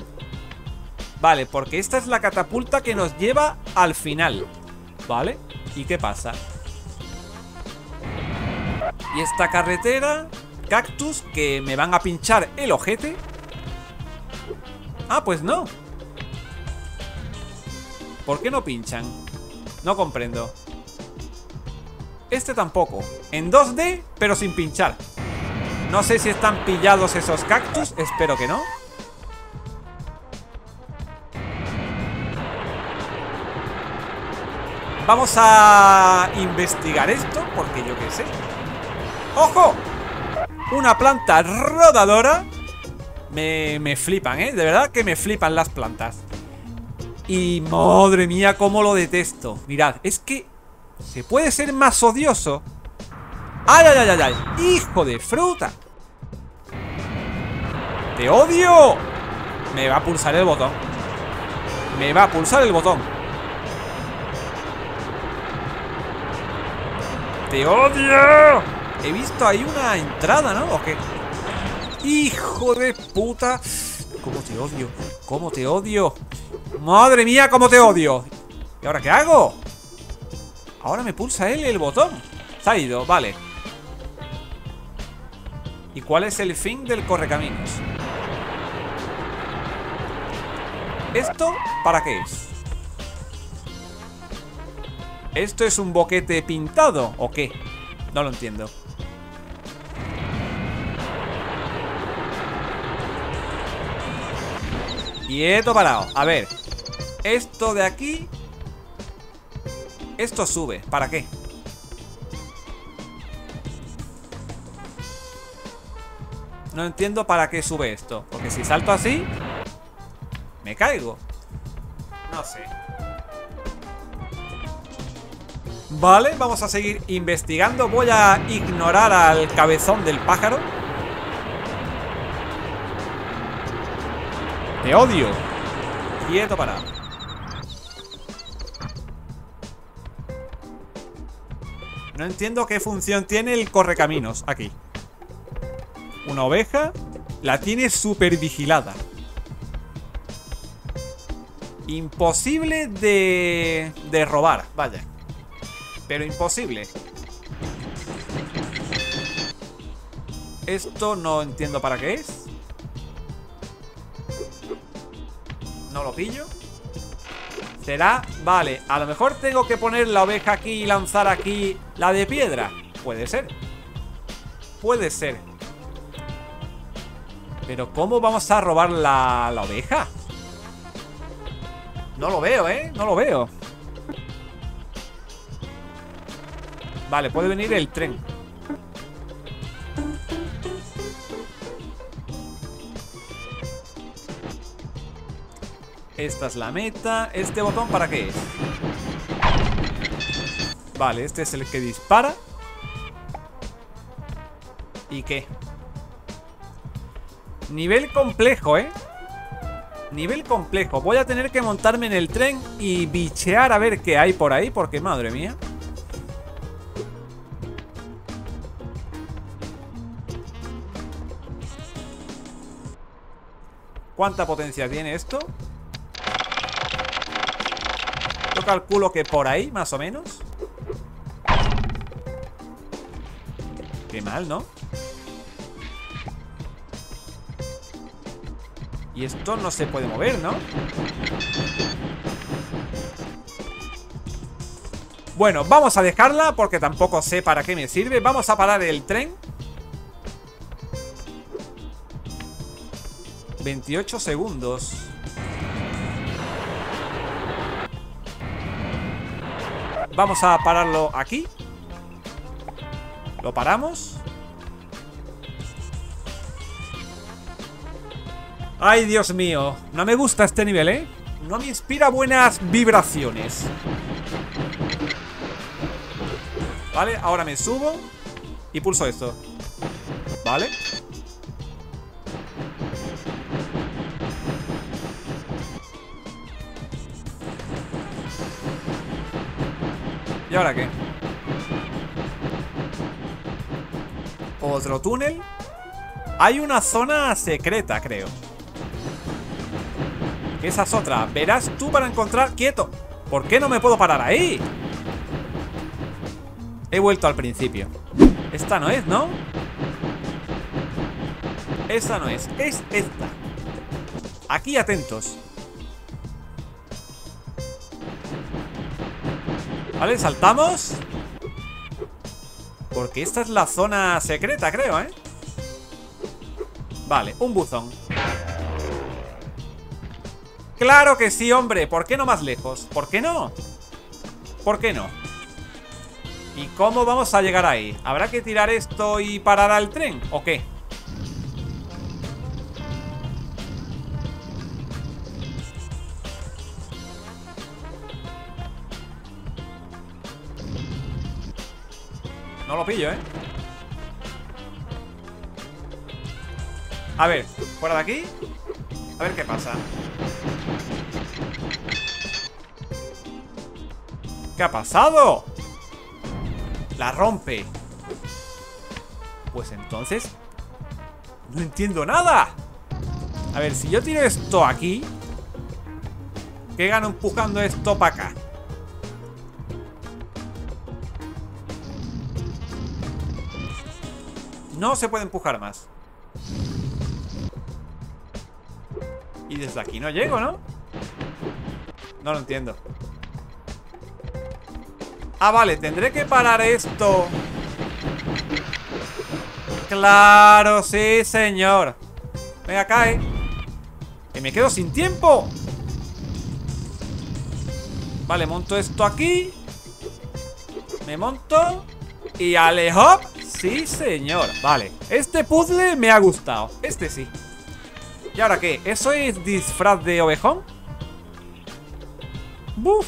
Vale, porque esta es la catapulta que nos lleva al final. ¿Vale? ¿Y qué pasa? Y esta carretera, cactus, que me van a pinchar el ojete. Ah, pues no. ¿Por qué no pinchan? No comprendo. Este tampoco. En 2D, pero sin pinchar. No sé si están pillados esos cactus. Espero que no. Vamos a investigar esto, porque yo qué sé. ¡Ojo! Una planta rodadora. Me, me flipan, ¿eh? De verdad que me flipan las plantas. Y madre mía, cómo lo detesto. Mirad, es que se puede ser más odioso. ¡Ay, ay, ay, ay! ay! ¡Hijo de fruta! ¡Te odio! Me va a pulsar el botón. Me va a pulsar el botón. ¡Te odio! He visto ahí una entrada, ¿no? ¿O qué? ¡Hijo de puta! ¿Cómo te odio? ¿Cómo te odio? ¡Madre mía, cómo te odio! ¿Y ahora qué hago? Ahora me pulsa él el botón Se ha ido, vale ¿Y cuál es el fin del correcaminos? ¿Esto para qué es? ¿Esto es un boquete pintado o qué? No lo entiendo. Quieto parado. A ver. Esto de aquí... Esto sube. ¿Para qué? No entiendo para qué sube esto. Porque si salto así... Me caigo. No sé. Vale, vamos a seguir investigando. Voy a ignorar al cabezón del pájaro. Te odio. Quieto para. No entiendo qué función tiene el correcaminos aquí. Una oveja la tiene súper vigilada. Imposible de, de robar, vaya pero imposible. Esto no entiendo para qué es. No lo pillo. ¿Será? Vale, a lo mejor tengo que poner la oveja aquí y lanzar aquí la de piedra. Puede ser. Puede ser. Pero ¿cómo vamos a robar la, la oveja? No lo veo, ¿eh? No lo veo. Vale, puede venir el tren. Esta es la meta. ¿Este botón para qué es? Vale, este es el que dispara. ¿Y qué? Nivel complejo, ¿eh? Nivel complejo. Voy a tener que montarme en el tren y bichear a ver qué hay por ahí, porque madre mía. ¿Cuánta potencia tiene esto? Calculo que por ahí, más o menos Qué mal, ¿no? Y esto no se puede mover, ¿no? Bueno, vamos a dejarla porque tampoco sé para qué me sirve Vamos a parar el tren 28 segundos. Vamos a pararlo aquí. Lo paramos. Ay, Dios mío. No me gusta este nivel, ¿eh? No me inspira buenas vibraciones. Vale, ahora me subo y pulso esto. Vale. Ahora qué? ¿Otro túnel? Hay una zona secreta, creo Esa es otra Verás tú para encontrar... ¡Quieto! ¿Por qué no me puedo parar ahí? He vuelto al principio Esta no es, ¿no? Esta no es, es esta Aquí atentos Vale, saltamos Porque esta es la zona secreta, creo, ¿eh? Vale, un buzón. ¡Claro que sí, hombre! ¿Por qué no más lejos? ¿Por qué no? ¿Por qué no? ¿Y cómo vamos a llegar ahí? ¿Habrá que tirar esto y parar al tren? ¿O qué? No lo pillo, ¿eh? A ver, fuera de aquí A ver qué pasa ¿Qué ha pasado? La rompe Pues entonces No entiendo nada A ver, si yo tiro esto aquí ¿Qué gano empujando esto para acá? No se puede empujar más. Y desde aquí no llego, ¿no? No lo entiendo. Ah, vale, tendré que parar esto. Claro, sí, señor. Venga, cae Que me quedo sin tiempo. Vale, monto esto aquí. Me monto Y alejo Sí, señor Vale, este puzzle me ha gustado Este sí ¿Y ahora qué? ¿Eso es disfraz de ovejón? ¡Buf!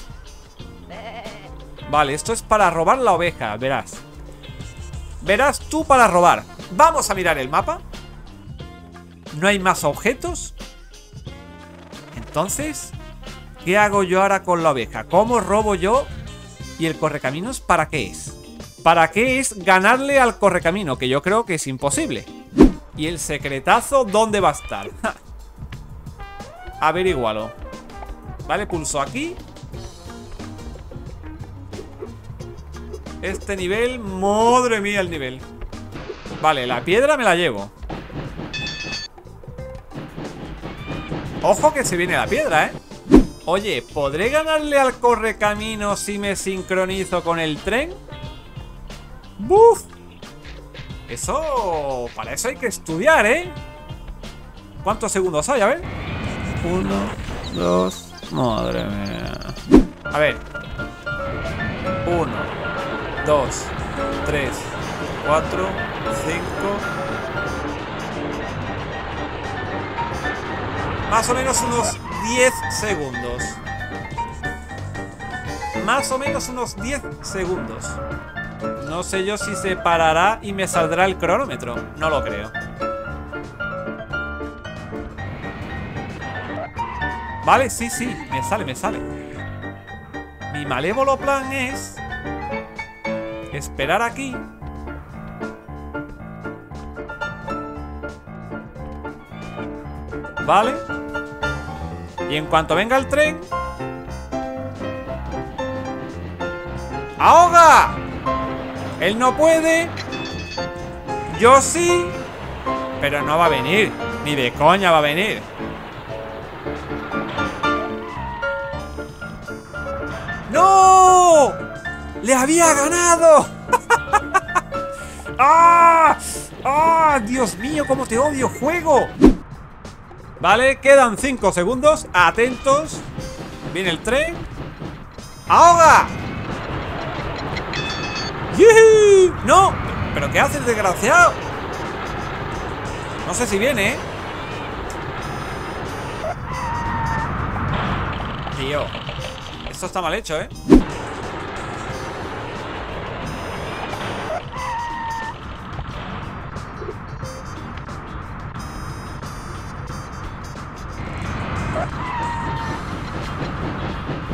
Vale, esto es para robar la oveja, verás Verás tú para robar Vamos a mirar el mapa ¿No hay más objetos? Entonces ¿Qué hago yo ahora con la oveja? ¿Cómo robo yo? ¿Y el correcaminos para qué es? ¿Para qué es ganarle al correcamino? Que yo creo que es imposible ¿Y el secretazo dónde va a estar? Averígualo Vale, pulso aquí Este nivel, madre mía el nivel Vale, la piedra me la llevo Ojo que se viene la piedra, ¿eh? Oye, ¿podré ganarle al correcamino si me sincronizo con el tren? ¡Buf! Eso... Para eso hay que estudiar, ¿eh? ¿Cuántos segundos hay? A ver Uno, dos... Madre mía A ver Uno Dos Tres Cuatro Cinco Más o menos unos 10 segundos Más o menos unos 10 segundos no sé yo si se parará y me saldrá el cronómetro. No lo creo. Vale, sí, sí, me sale, me sale. Mi malévolo plan es esperar aquí. Vale. Y en cuanto venga el tren... ¡Ahoga! Él no puede. Yo sí. Pero no va a venir. Ni de coña va a venir. ¡No! ¡Le había ganado! ¡Ah! ¡Ah! ¡Dios mío, cómo te odio, juego! Vale, quedan 5 segundos. Atentos. Viene el tren. ¡Ahoga! ¡No! ¿Pero qué haces, desgraciado? No sé si viene, ¿eh? Tío Esto está mal hecho, ¿eh?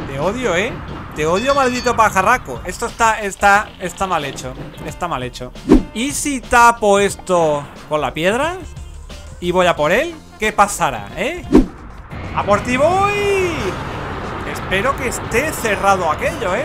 Te odio, ¿eh? Te odio, maldito pajarraco. Esto está, está, está mal hecho. Está mal hecho. ¿Y si tapo esto con la piedra? ¿Y voy a por él? ¿Qué pasará, eh? ¡A por ti voy! Espero que esté cerrado aquello, ¿eh?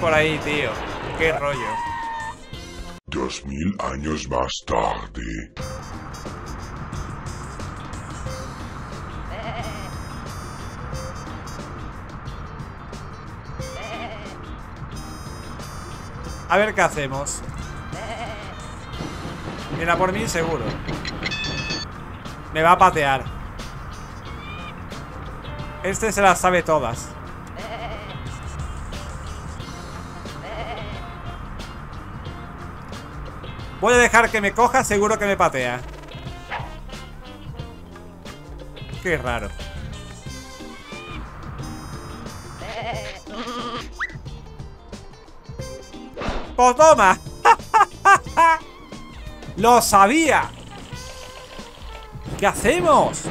por ahí, tío. Qué rollo. Dos mil años más tarde. A ver qué hacemos. Mira por mí, seguro. Me va a patear. Este se las sabe todas. Voy a dejar que me coja, seguro que me patea. Qué raro. ¡Pues toma! ¡Lo sabía! ¿Qué hacemos?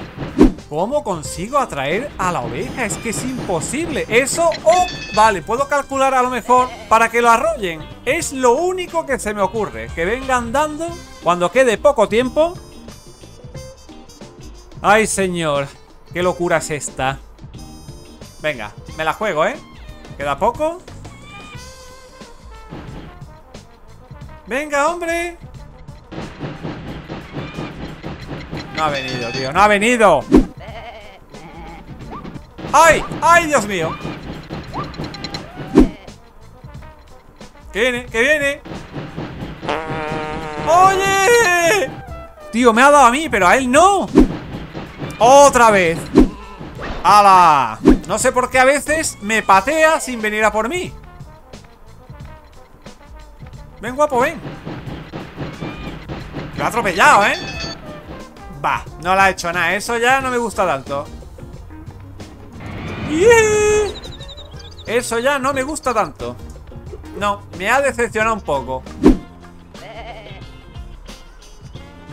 ¿Cómo consigo atraer a la oveja? Es que es imposible. Eso o... vale, puedo calcular a lo mejor para que lo arrollen. Es lo único que se me ocurre. Que venga andando cuando quede poco tiempo. Ay, señor. Qué locura es esta. Venga, me la juego, ¿eh? Queda poco. Venga, hombre. No ha venido, tío. No ha venido. ¡Ay! ¡Ay, Dios mío! ¡Que viene! ¡Que viene! ¡Oye! Tío, me ha dado a mí, pero a él no. ¡Otra vez! ¡Hala! No sé por qué a veces me patea sin venir a por mí. Ven, guapo, ven. Lo ha atropellado, ¿eh? Va, no le ha hecho nada. Eso ya no me gusta tanto. Eso ya no me gusta tanto. No, me ha decepcionado un poco.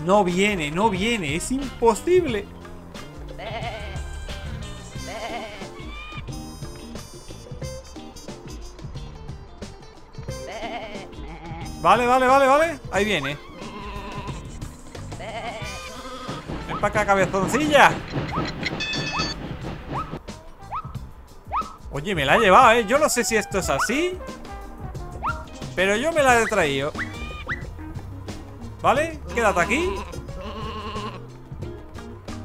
No viene, no viene. Es imposible. Vale, vale, vale, vale. Ahí viene. Ven para acá, cabezoncilla. Oye, me la ha llevado, ¿eh? Yo no sé si esto es así. Pero yo me la he traído. ¿Vale? Quédate aquí.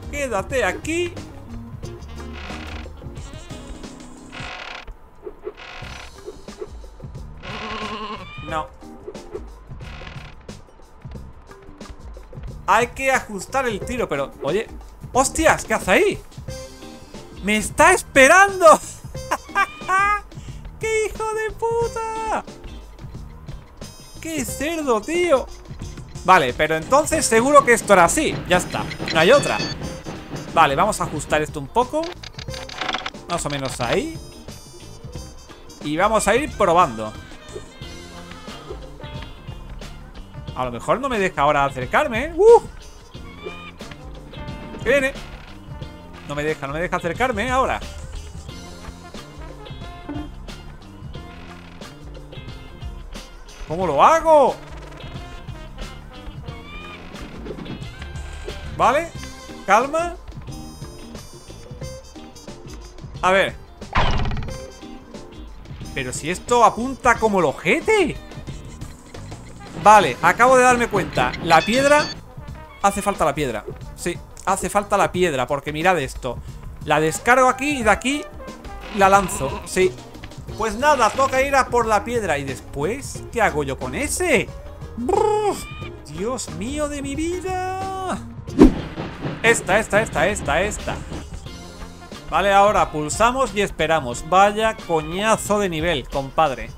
Quédate aquí. No. Hay que ajustar el tiro, pero... Oye... ¡Hostias! ¿Qué hace ahí? ¡Me está esperando! ¡Qué hijo de puta! ¡Qué cerdo, tío! Vale, pero entonces seguro que esto era así Ya está, no hay otra Vale, vamos a ajustar esto un poco Más o menos ahí Y vamos a ir probando A lo mejor no me deja ahora acercarme ¿eh? ¡Uh! ¿Qué viene? No me deja, no me deja acercarme ¿eh? ahora ¿Cómo lo hago? Vale, calma A ver. Pero si esto apunta como el ojete. Vale, acabo de darme cuenta. La piedra Hace falta la piedra. Sí, hace falta la piedra Porque mirad esto. La descargo aquí y de aquí la lanzo. Sí Pues nada, toca ir a por la piedra Y después, ¿qué hago yo con ese? Dios mío de mi vida Esta, esta, esta, esta, esta Vale, ahora pulsamos y esperamos Vaya coñazo de nivel, compadre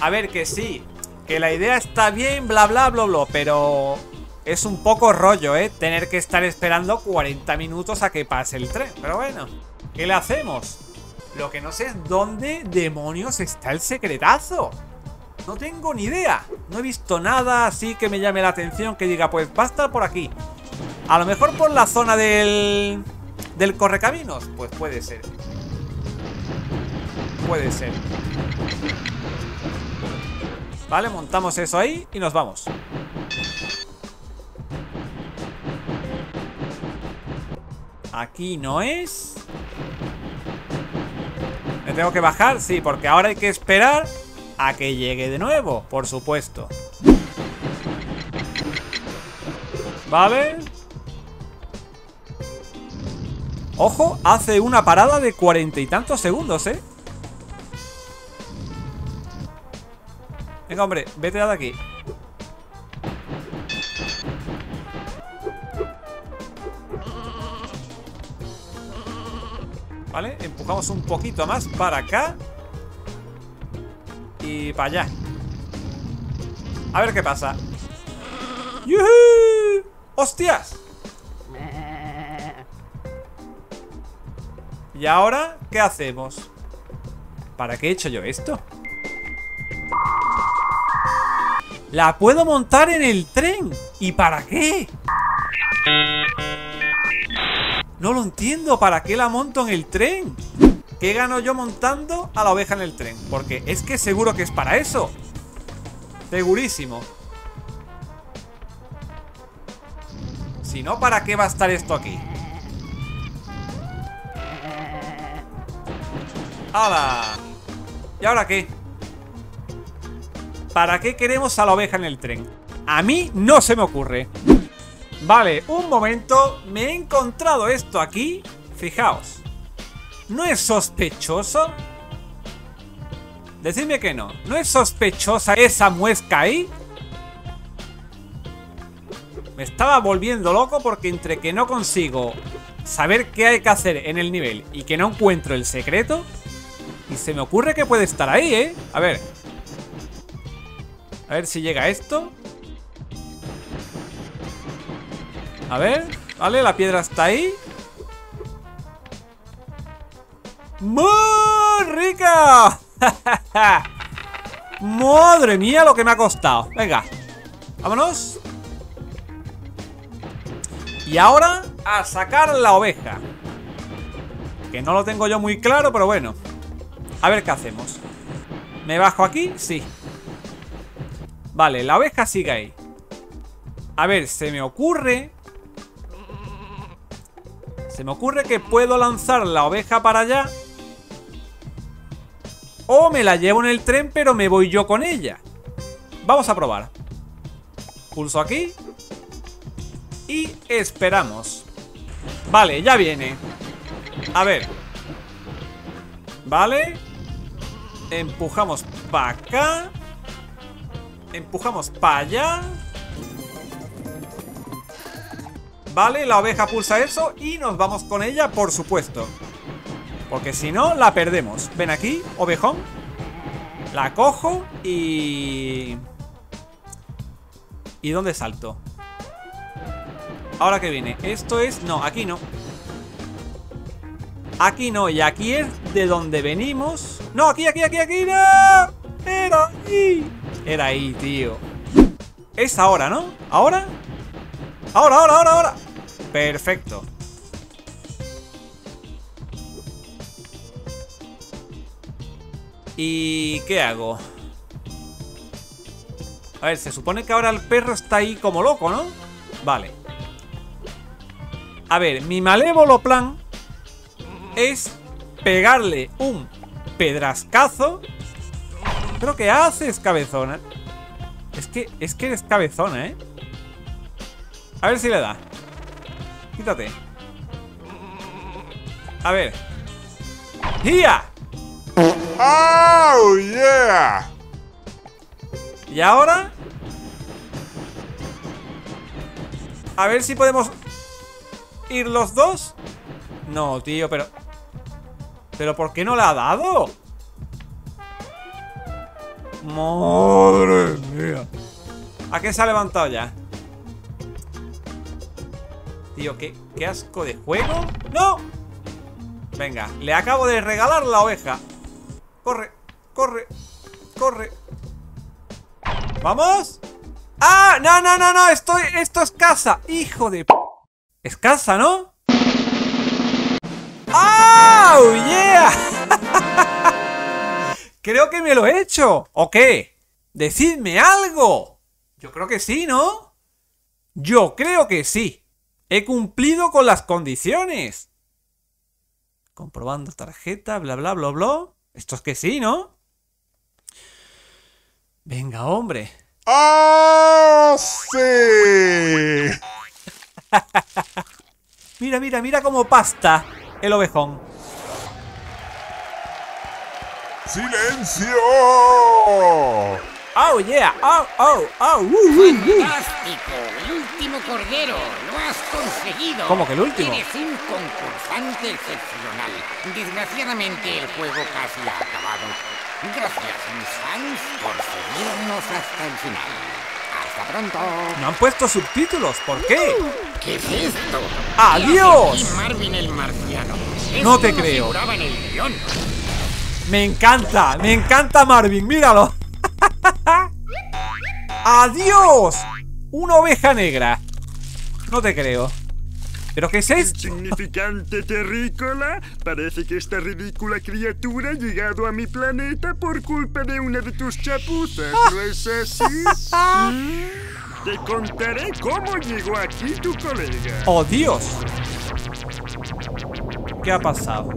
a ver, que sí, que la idea está bien, bla, bla, bla, bla, pero es un poco rollo, ¿eh? Tener que estar esperando 40 minutos a que pase el tren. Pero bueno, ¿qué le hacemos? Lo que no sé es dónde demonios está el secretazo. No tengo ni idea. No he visto nada así que me llame la atención, que diga, pues va a estar por aquí. A lo mejor por la zona del... del correcaminos. Pues puede ser. Puede ser. Vale, montamos eso ahí y nos vamos Aquí no es ¿Me tengo que bajar? Sí, porque ahora hay que esperar a que llegue de nuevo, por supuesto. Vale. Ojo, hace una parada de cuarenta y tantos segundos, ¿eh? Venga, hombre, vete de aquí. Empujamos un poquito más para acá. Y para allá. A ver qué pasa. ¡Yuhu! ¡Hostias! ¿Y ahora qué hacemos? ¿Para qué he hecho yo esto? La puedo montar en el tren. ¿Y para qué? No lo entiendo. ¿Para qué la monto en el tren? ¿Qué gano yo montando a la oveja en el tren? Porque es que seguro que es para eso. Segurísimo. Si no, ¿para qué va a estar esto aquí? ¡Hala! ¿Y ahora qué? ¿Para qué queremos a la oveja en el tren? A mí no se me ocurre. Vale, un momento. Me he encontrado esto aquí. Fijaos. ¿No es sospechoso? Decidme que no. ¿No es sospechosa esa muesca ahí? Me estaba volviendo loco porque entre que no consigo saber qué hay que hacer en el nivel y que no encuentro el secreto... Y se me ocurre que puede estar ahí, ¿eh? A ver. A ver si llega esto. A ver. Vale, la piedra está ahí. ¡Muy rica! ¡Madre mía lo que me ha costado! Venga. Vámonos. Y ahora a sacar la oveja. Que no lo tengo yo muy claro, pero bueno. A ver qué hacemos. ¿Me bajo aquí? Sí. Vale, la oveja sigue ahí. A ver, se me ocurre... Se me ocurre que puedo lanzar la oveja para allá. O me la llevo en el tren, pero me voy yo con ella. Vamos a probar. Pulso aquí. Y esperamos. Vale, ya viene. A ver. Vale. Empujamos para acá. Empujamos para allá. Vale, la oveja pulsa eso y nos vamos con ella, por supuesto. Porque si no, la perdemos. Ven aquí, ovejón. La cojo y... ¿Y dónde salto? Ahora que viene. Esto es... No, aquí no. Aquí no, y aquí es de donde venimos. No, aquí, aquí, aquí, aquí, no. Era ahí. Era ahí, tío. Es ahora, ¿no? ¿Ahora? Ahora, ahora, ahora, ahora. Perfecto. ¿Y qué hago? A ver, se supone que ahora el perro está ahí como loco, ¿no? Vale. A ver, mi malévolo plan es pegarle un pedrascazo. ¿Pero qué haces, cabezona? Es que, es que eres cabezona, ¿eh? A ver si le da. Quítate. A ver. ¡Gia! ¡Oh, yeah! ¿Y ahora? A ver si podemos ir los dos. No, tío, pero... ¿Pero por qué no le ha dado? Madre mía. ¿A qué se ha levantado ya? Tío, qué, qué asco de juego. ¡No! Venga, le acabo de regalar la oveja. Corre, corre, corre. ¿Vamos? ¡Ah! No, no, no, no. Estoy, esto es casa. Hijo de... Es casa, ¿no? ¡Oh, yeah! creo que me lo he hecho. ¿O qué? Decidme algo. Yo creo que sí, ¿no? Yo creo que sí. He cumplido con las condiciones. Comprobando tarjeta, bla, bla, bla, bla. Esto es que sí, ¿no? Venga, hombre. ¡Ah, sí! Mira, mira, mira cómo pasta el ovejón. ¡Silencio! Oh, yeah. Oh, oh, oh. uh, uh, uh. ¡Fantástico! ¡El último cordero! ¡Lo has conseguido! ¿Cómo que el último? Eres un concursante excepcional. Desgraciadamente el juego casi ha acabado. Gracias, mis fans, por seguirnos hasta el final. ¡Hasta pronto! No han puesto subtítulos. ¿Por qué? ¿Qué es esto? ¡Adiós! ¿Qué hace aquí Marvin el marciano. No te creo. en el guion. Me encanta, me encanta Marvin, míralo. ¡Adiós! Una oveja negra. No te creo. ¿Pero qué es esto? Insignificante terrícola, parece que esta ridícula criatura ha llegado a mi planeta por culpa de una de tus chapuzas, ¿no es así? ¿Mm? Te contaré cómo llegó aquí tu colega. ¡Oh, Dios! ¿Qué ha pasado?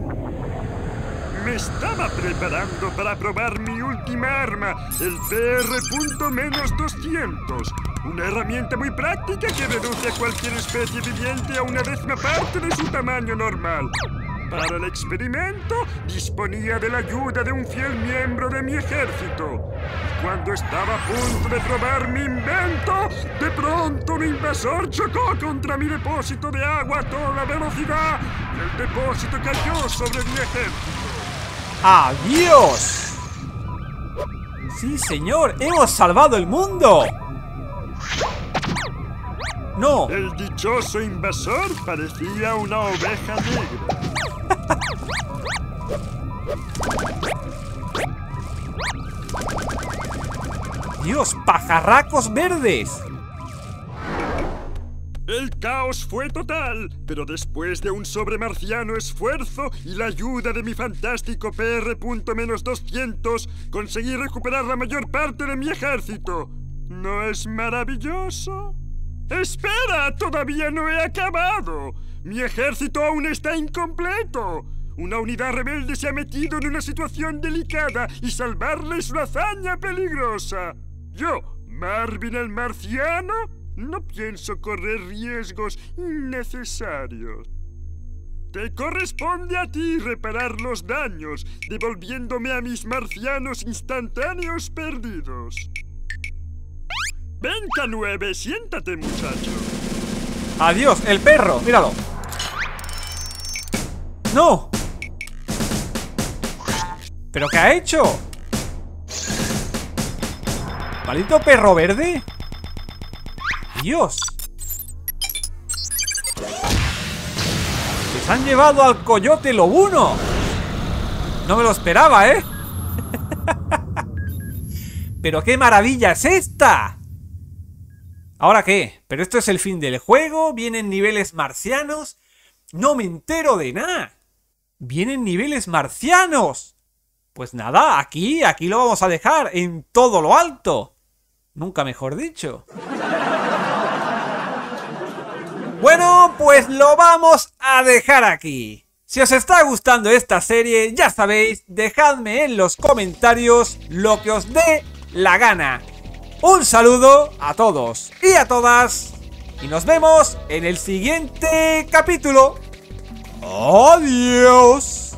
Me estaba preparando para probar mi última arma, el PR.-200. Una herramienta muy práctica que reduce a cualquier especie viviente a una décima parte de su tamaño normal. Para el experimento disponía de la ayuda de un fiel miembro de mi ejército. Y cuando estaba a punto de probar mi invento, de pronto un invasor chocó contra mi depósito de agua a toda velocidad y el depósito cayó sobre mi ejército. ¡Adiós! Sí, señor, hemos salvado el mundo. No, El dichoso invasor parecía una oveja negra. Dios, pajarracos verdes. El caos fue total, pero después de un sobremarciano esfuerzo y la ayuda de mi fantástico PR.-200, conseguí recuperar la mayor parte de mi ejército. ¿No es maravilloso? ¡Espera! ¡Todavía no he acabado! ¡Mi ejército aún está incompleto! Una unidad rebelde se ha metido en una situación delicada y salvarle es una hazaña peligrosa. Yo, Marvin el Marciano, no pienso correr riesgos innecesarios. Te corresponde a ti reparar los daños, devolviéndome a mis marcianos instantáneos perdidos. Ven, K9, siéntate, muchacho. Adiós, el perro, míralo. ¡No! ¿Pero qué ha hecho? ¿Maldito perro verde? ¡Dios! ¡Les han llevado al coyote lobuno! No me lo esperaba, ¿eh? ¡Pero qué maravilla es esta! ¿Ahora qué? ¿Pero esto es el fin del juego? ¿Vienen niveles marcianos? No me entero de nada. Vienen niveles marcianos. Pues nada, aquí, aquí lo vamos a dejar, en todo lo alto. Nunca mejor dicho. Bueno, pues lo vamos a dejar aquí. Si os está gustando esta serie, ya sabéis, dejadme en los comentarios lo que os dé la gana. Un saludo a todos y a todas. Y nos vemos en el siguiente capítulo. Adiós.